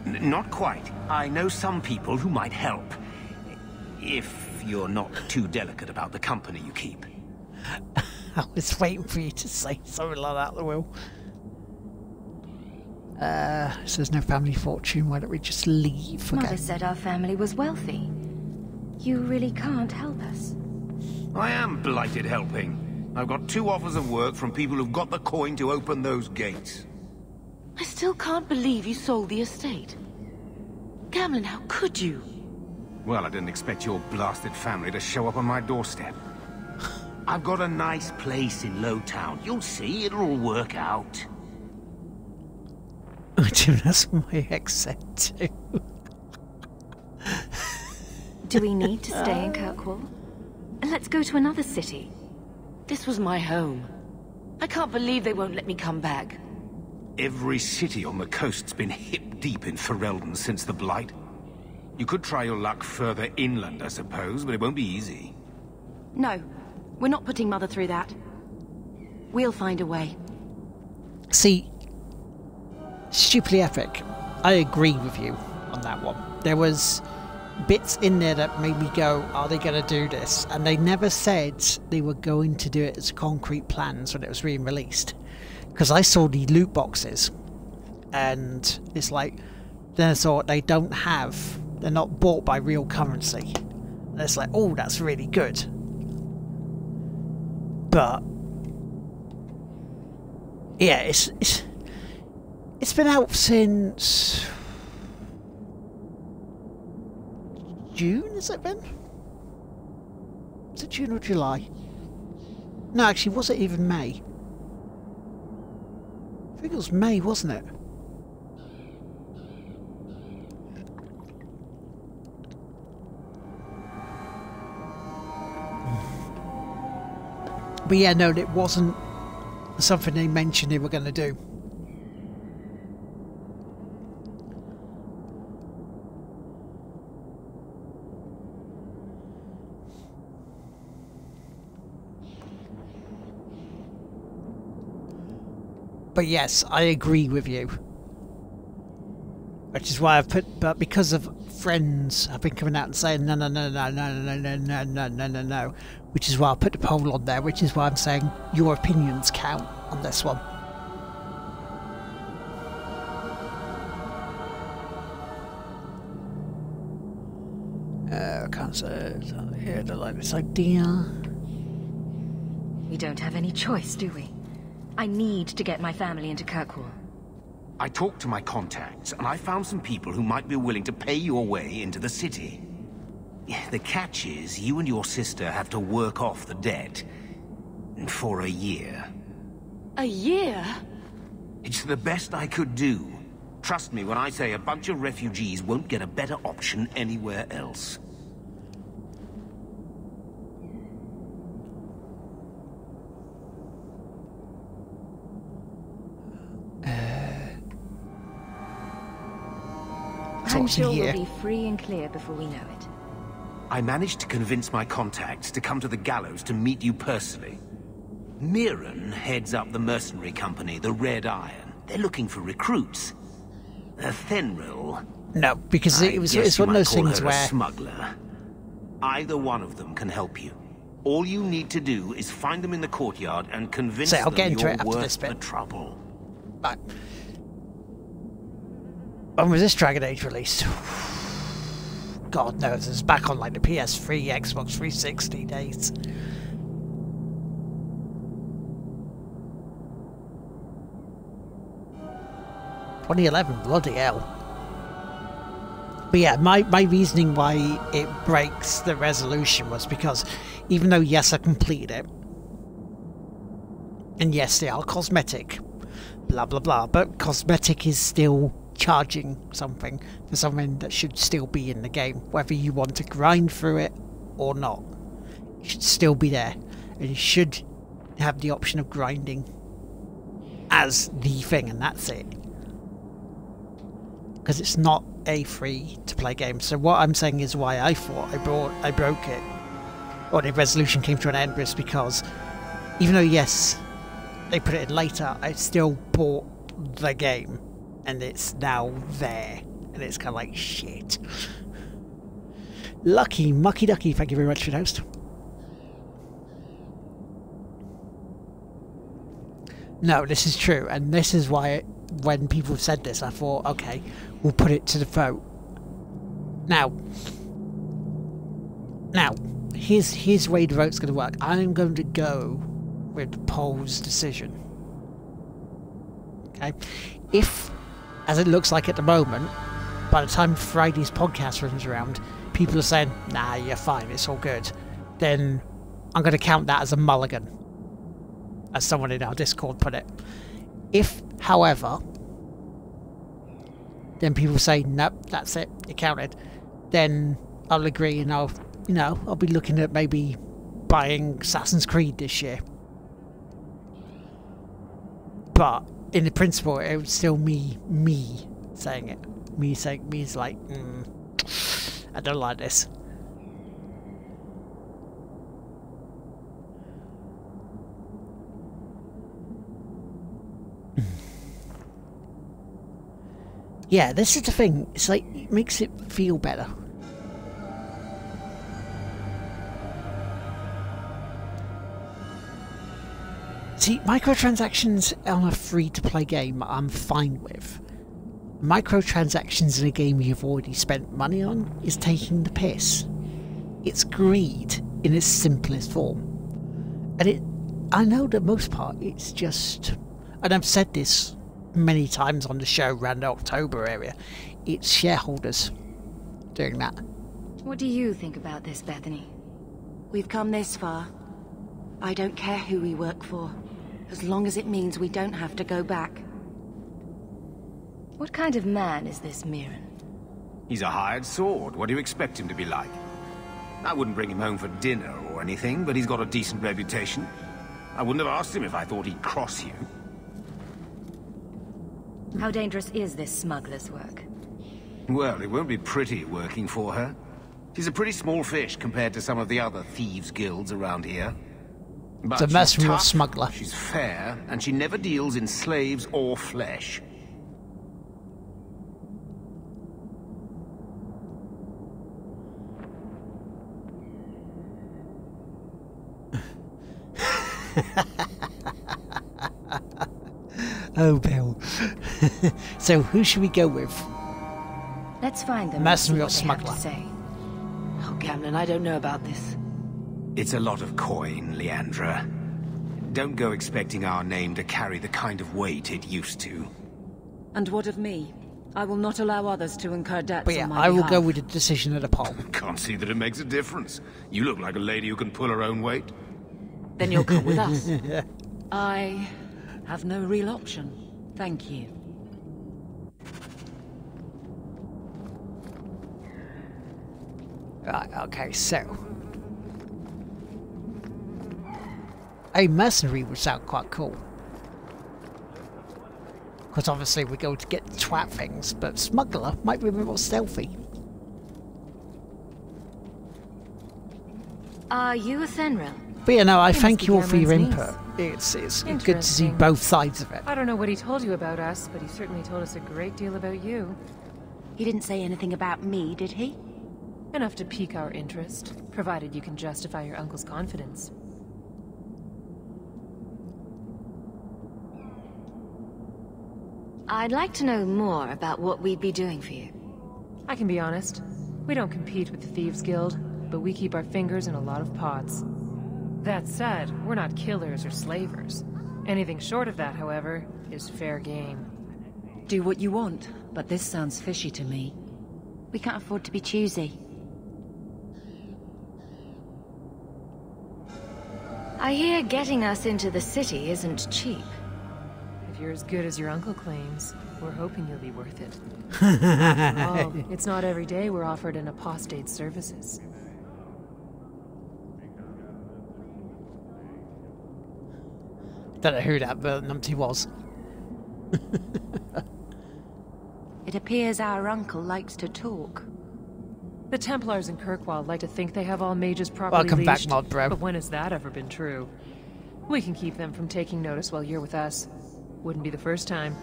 N not quite. I know some people who might help. If you're not too delicate about the company you keep. I was waiting for you to say something like that, the will. Uh, so there's no family fortune. Why don't we just leave Mother again? said our family was wealthy. You really can't help us. I am blighted helping. I've got two offers of work from people who've got the coin to open those gates. I still can't believe you sold the estate. Gamlen, how could you? Well, I didn't expect your blasted family to show up on my doorstep. I've got a nice place in Lowtown. You'll see, it'll all work out. Jim, that's my ex said too. Do we need to stay in Kirkwall? Let's go to another city. This was my home. I can't believe they won't let me come back. Every city on the coast's been hip deep in Ferelden since the Blight. You could try your luck further inland, I suppose, but it won't be easy. No, we're not putting Mother through that. We'll find a way. See, stupidly epic. I agree with you on that one. There was bits in there that made me go, "Are they going to do this?" And they never said they were going to do it as concrete plans when it was being released. Because I saw the loot boxes, and it's like, then I thought they don't have, they're not bought by real currency. And it's like, oh, that's really good. But yeah, it's it's it's been out since June, has it been? Is it June or July? No, actually, was it even May? I think it was May, wasn't it? But yeah, no, it wasn't something they mentioned they were going to do. But yes, I agree with you. Which is why I've put, but because of friends have been coming out and saying no, no, no, no, no, no, no, no, no, no, no, no, which is why I put the poll on there, which is why I'm saying your opinions count on this one. Uh, I can't say here the like this idea. We don't have any choice, do we? I need to get my family into Kirkwall. I talked to my contacts, and I found some people who might be willing to pay your way into the city. The catch is, you and your sister have to work off the debt. For a year. A year? It's the best I could do. Trust me when I say a bunch of refugees won't get a better option anywhere else. I'm sure we'll be free and clear before we know it. I managed to convince my contacts to come to the gallows to meet you personally. Meeran heads up the mercenary company, the Red Iron. They're looking for recruits. Uh, Fenrir... No, because it was it's one of those things where... smuggler. Either one of them can help you. All you need to do is find them in the courtyard and convince Say, I'll them get into you're it after worth this bit. the trouble. Right. Oh, when was this Dragon Age released? God knows, it's back on like the PS3, Xbox 360 days. Twenty eleven, bloody hell. But yeah, my, my reasoning why it breaks the resolution was because even though yes I completed it, and yes they are cosmetic, blah blah blah, but cosmetic is still charging something for something that should still be in the game, whether you want to grind through it or not. It should still be there, and you should have the option of grinding as the thing, and that's it. Because it's not a free to play game. So what I'm saying is why I thought I brought I broke it, or the resolution came to an end was because even though yes, they put it in later, I still bought the game and it's now there. And it's kind of like, shit. Lucky, mucky ducky, thank you very much for the host. No, this is true, and this is why when people said this, I thought, okay, we'll put it to the vote. Now, now, here's here's the way the vote's going to work. I'm going to go with the poll's decision. Okay, if as it looks like at the moment, by the time Friday's podcast runs around, people are saying, nah, you're fine, it's all good, then I'm going to count that as a mulligan, as someone in our Discord put it. If, however, then people say, nope, that's it, you counted, then I'll agree and I'll, you know, I'll be looking at maybe buying Assassin's Creed this year. But in the principle, it was still me, me saying it. Me saying, me's like, mm, I don't like this. yeah, this is the thing. It's like, it makes it feel better. See, microtransactions on a free-to-play game I'm fine with. Microtransactions in a game you've already spent money on is taking the piss. It's greed in its simplest form. And it I know that most part it's just and I've said this many times on the show around the October area, it's shareholders doing that. What do you think about this, Bethany? We've come this far. I don't care who we work for, as long as it means we don't have to go back. What kind of man is this Meeran? He's a hired sword. What do you expect him to be like? I wouldn't bring him home for dinner or anything, but he's got a decent reputation. I wouldn't have asked him if I thought he'd cross you. How dangerous is this smuggler's work? Well, it won't be pretty working for her. She's a pretty small fish compared to some of the other thieves' guilds around here. But it's a mercenary she's tough, smuggler. She's fair, and she never deals in slaves or flesh. oh, Bill. so, who should we go with? Let's find them. Mercenary and or see what they smuggler? have say. Oh, Gamlen, I don't know about this. It's a lot of coin, Leandra. Don't go expecting our name to carry the kind of weight it used to. And what of me? I will not allow others to incur debts But yeah, on my I will behalf. go with the decision at a poll. Can't see that it makes a difference. You look like a lady who can pull her own weight. Then you'll come with us. I have no real option. Thank you. Right, okay, so. A mercenary would sound quite cool. Because obviously we go to get twat things, but smuggler might be a bit more stealthy. Are you Athenril? But yeah, no, I He thank you all for your Cameron's input. It's, it's good to see both sides of it. I don't know what he told you about us, but he certainly told us a great deal about you. He didn't say anything about me, did he? Enough to pique our interest, provided you can justify your uncle's confidence. I'd like to know more about what we'd be doing for you. I can be honest. We don't compete with the Thieves Guild, but we keep our fingers in a lot of pots. That said, we're not killers or slavers. Anything short of that, however, is fair game. Do what you want, but this sounds fishy to me. We can't afford to be choosy. I hear getting us into the city isn't cheap. If you're as good as your uncle claims, we're hoping you'll be worth it. After all, it's not every day we're offered an apostate's services. Don't know who that but numpty was. It appears our uncle likes to talk. The Templars in Kirkwall like to think they have all mages properly Welcome back, leashed, mod bro. But when has that ever been true? We can keep them from taking notice while you're with us. Wouldn't be the first time.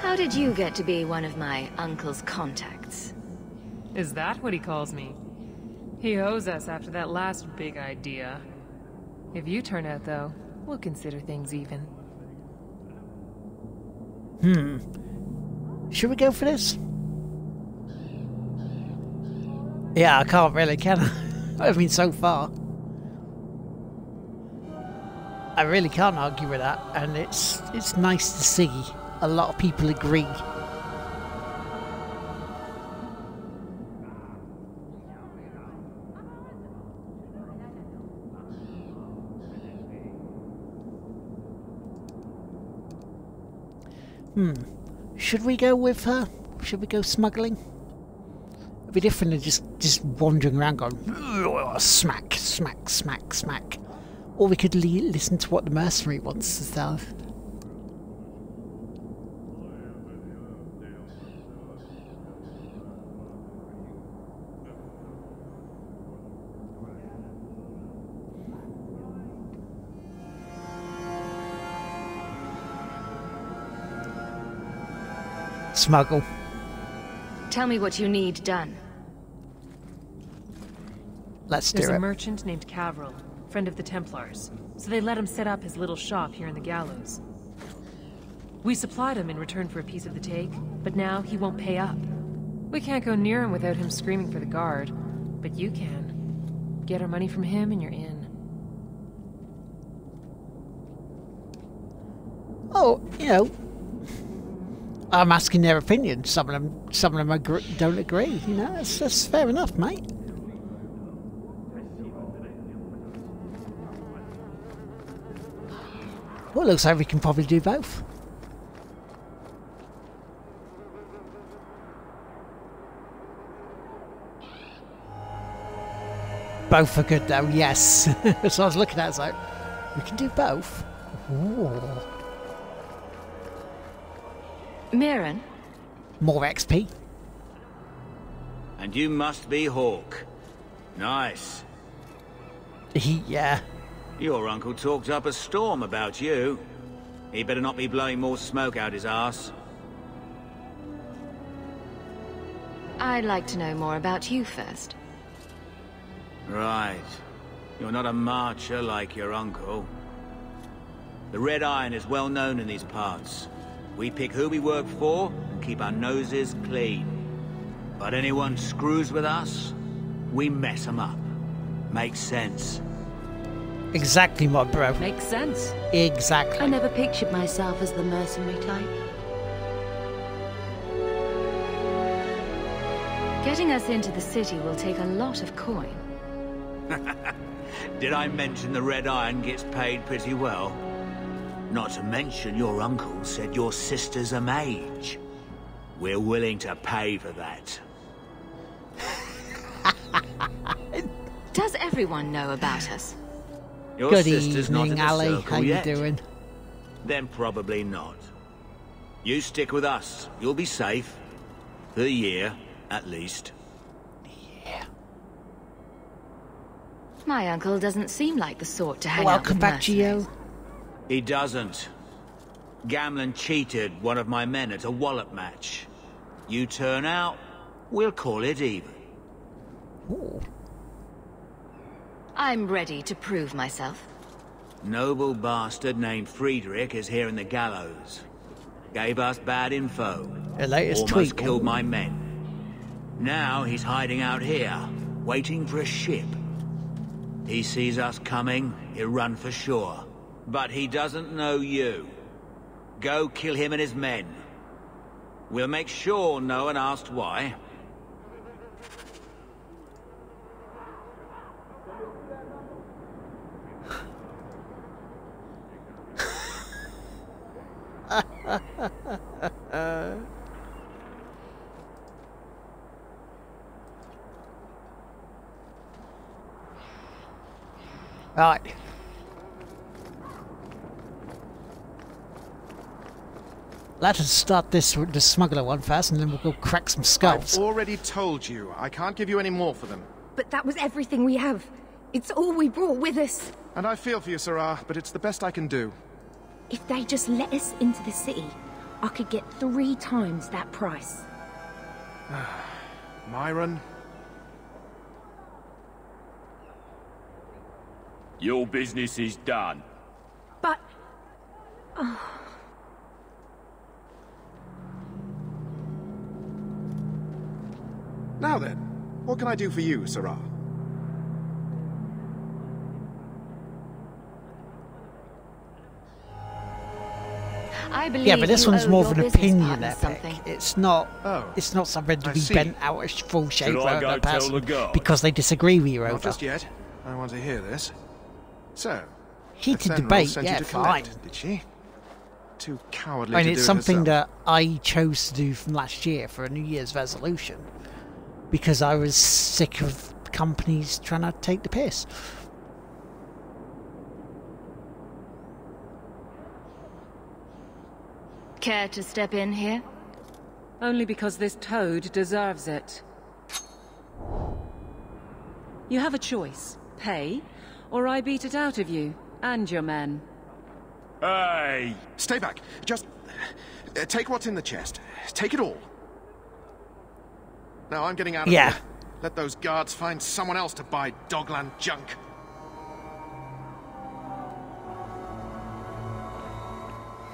How did you get to be one of my uncle's contacts? Is that what he calls me? He owes us after that last big idea. If you turn out, though, we'll consider things even. Hmm. Should we go for this? Yeah, I can't really, can I? I mean, so far. I really can't argue with that, and it's it's nice to see a lot of people agree. Hmm. Should we go with her? Should we go smuggling? It'd be different than just just wandering around going smack, smack, smack, smack. Or we could listen to what the mercenary wants to sell. Smuggle. Tell me what you need done. Let's There's do it. There's a merchant named Cavril friend of the Templars, so they let him set up his little shop here in the gallows. We supplied him in return for a piece of the take, but now he won't pay up. We can't go near him without him screaming for the guard, but you can. Get our money from him and you're in. Oh, you know, I'm asking their opinion. Some of them, some of them agree, don't agree. You know, that's, that's fair enough, mate. Well, it looks like we can probably do both. Both are good though, yes. so I was looking at it, like, we can do both. Ooh. Meeran? More XP. And you must be Hawke. Nice. He, yeah. Your uncle talked up a storm about you. He better not be blowing more smoke out his ass. I'd like to know more about you first. Right. You're not a marcher like your uncle. The Red Iron is well known in these parts. We pick who we work for and keep our noses clean. But anyone screws with us, we mess 'em up. Makes sense. Exactly, my bro. Makes sense. Exactly. I never pictured myself as the mercenary type. Getting us into the city will take a lot of coin. Did I mention the Red Iron gets paid pretty well? Not to mention your uncle said your sister's a mage. We're willing to pay for that. Does everyone know about us? Your Good sister's not in evening, the Ali. circle How you yet. doing? Then probably not. You stick with us. You'll be safe. For a year, at least. Yeah. My uncle doesn't seem like the sort to hang out Welcome with back, mercenaries. Geo. He doesn't. Gamlen cheated one of my men at a wallop match. You turn out, we'll call it even. I'm ready to prove myself. Noble bastard named Friedrich is here in the gallows. Gave us bad info. The latest Almost tweet. Eh? killed my men. Now he's hiding out here, waiting for a ship. He sees us coming, he'll run for sure. But he doesn't know you. Go kill him and his men. We'll make sure no one asked why. Right. Let us start this with the smuggler one first, and then we'll go crack some skulls. I've already told you. I can't give you any more for them. But that was everything we have. It's all we brought with us. And I feel for you, Sarah, but it's the best I can do. If they just let us into the city, I could get three times that price. Myron, Your business is done. But... Oh. now then, what can I do for you, Sarah? Yeah, but this one's more of an opinion epic. something. It's not. Oh, it's not something to I be see. bent out of full shape Should for I go another tell person the because they disagree with you Not over. just yet. I want to hear this. So, Heated Ephemeral debate, sent yeah, you to collect, fine. Did she? Too cowardly I mean, to it's do it something herself. that I chose to do from last year for a New Year's resolution because I was sick of companies trying to take the piss. Care to step in here? Only because this toad deserves it. You have a choice. Pay, or I beat it out of you, and your men. Hey! Stay back. Just Uh, take what's in the chest. Take it all. Now I'm getting out of Yeah. here. Let those guards find someone else to buy Dogland junk.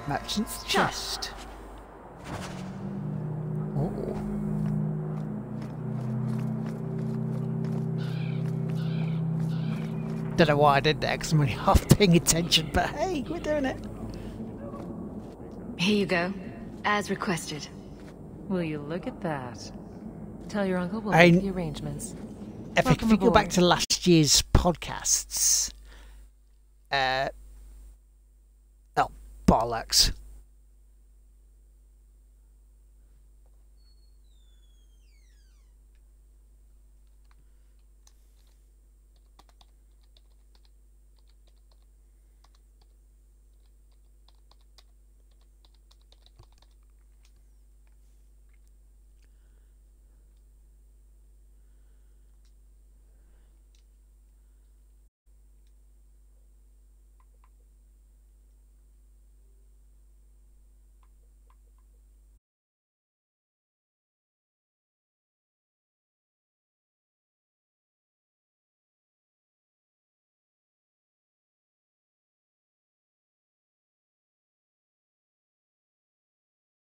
Merchant's chest. Oh. Don't know why I did that 'cause I'm only half paying attention, but hey, we're doing it. Here you go, as requested. Will you look at that? Tell your uncle we'll I- make the arrangements. If, Welcome if you go back to last year's podcasts, uh, bollocks!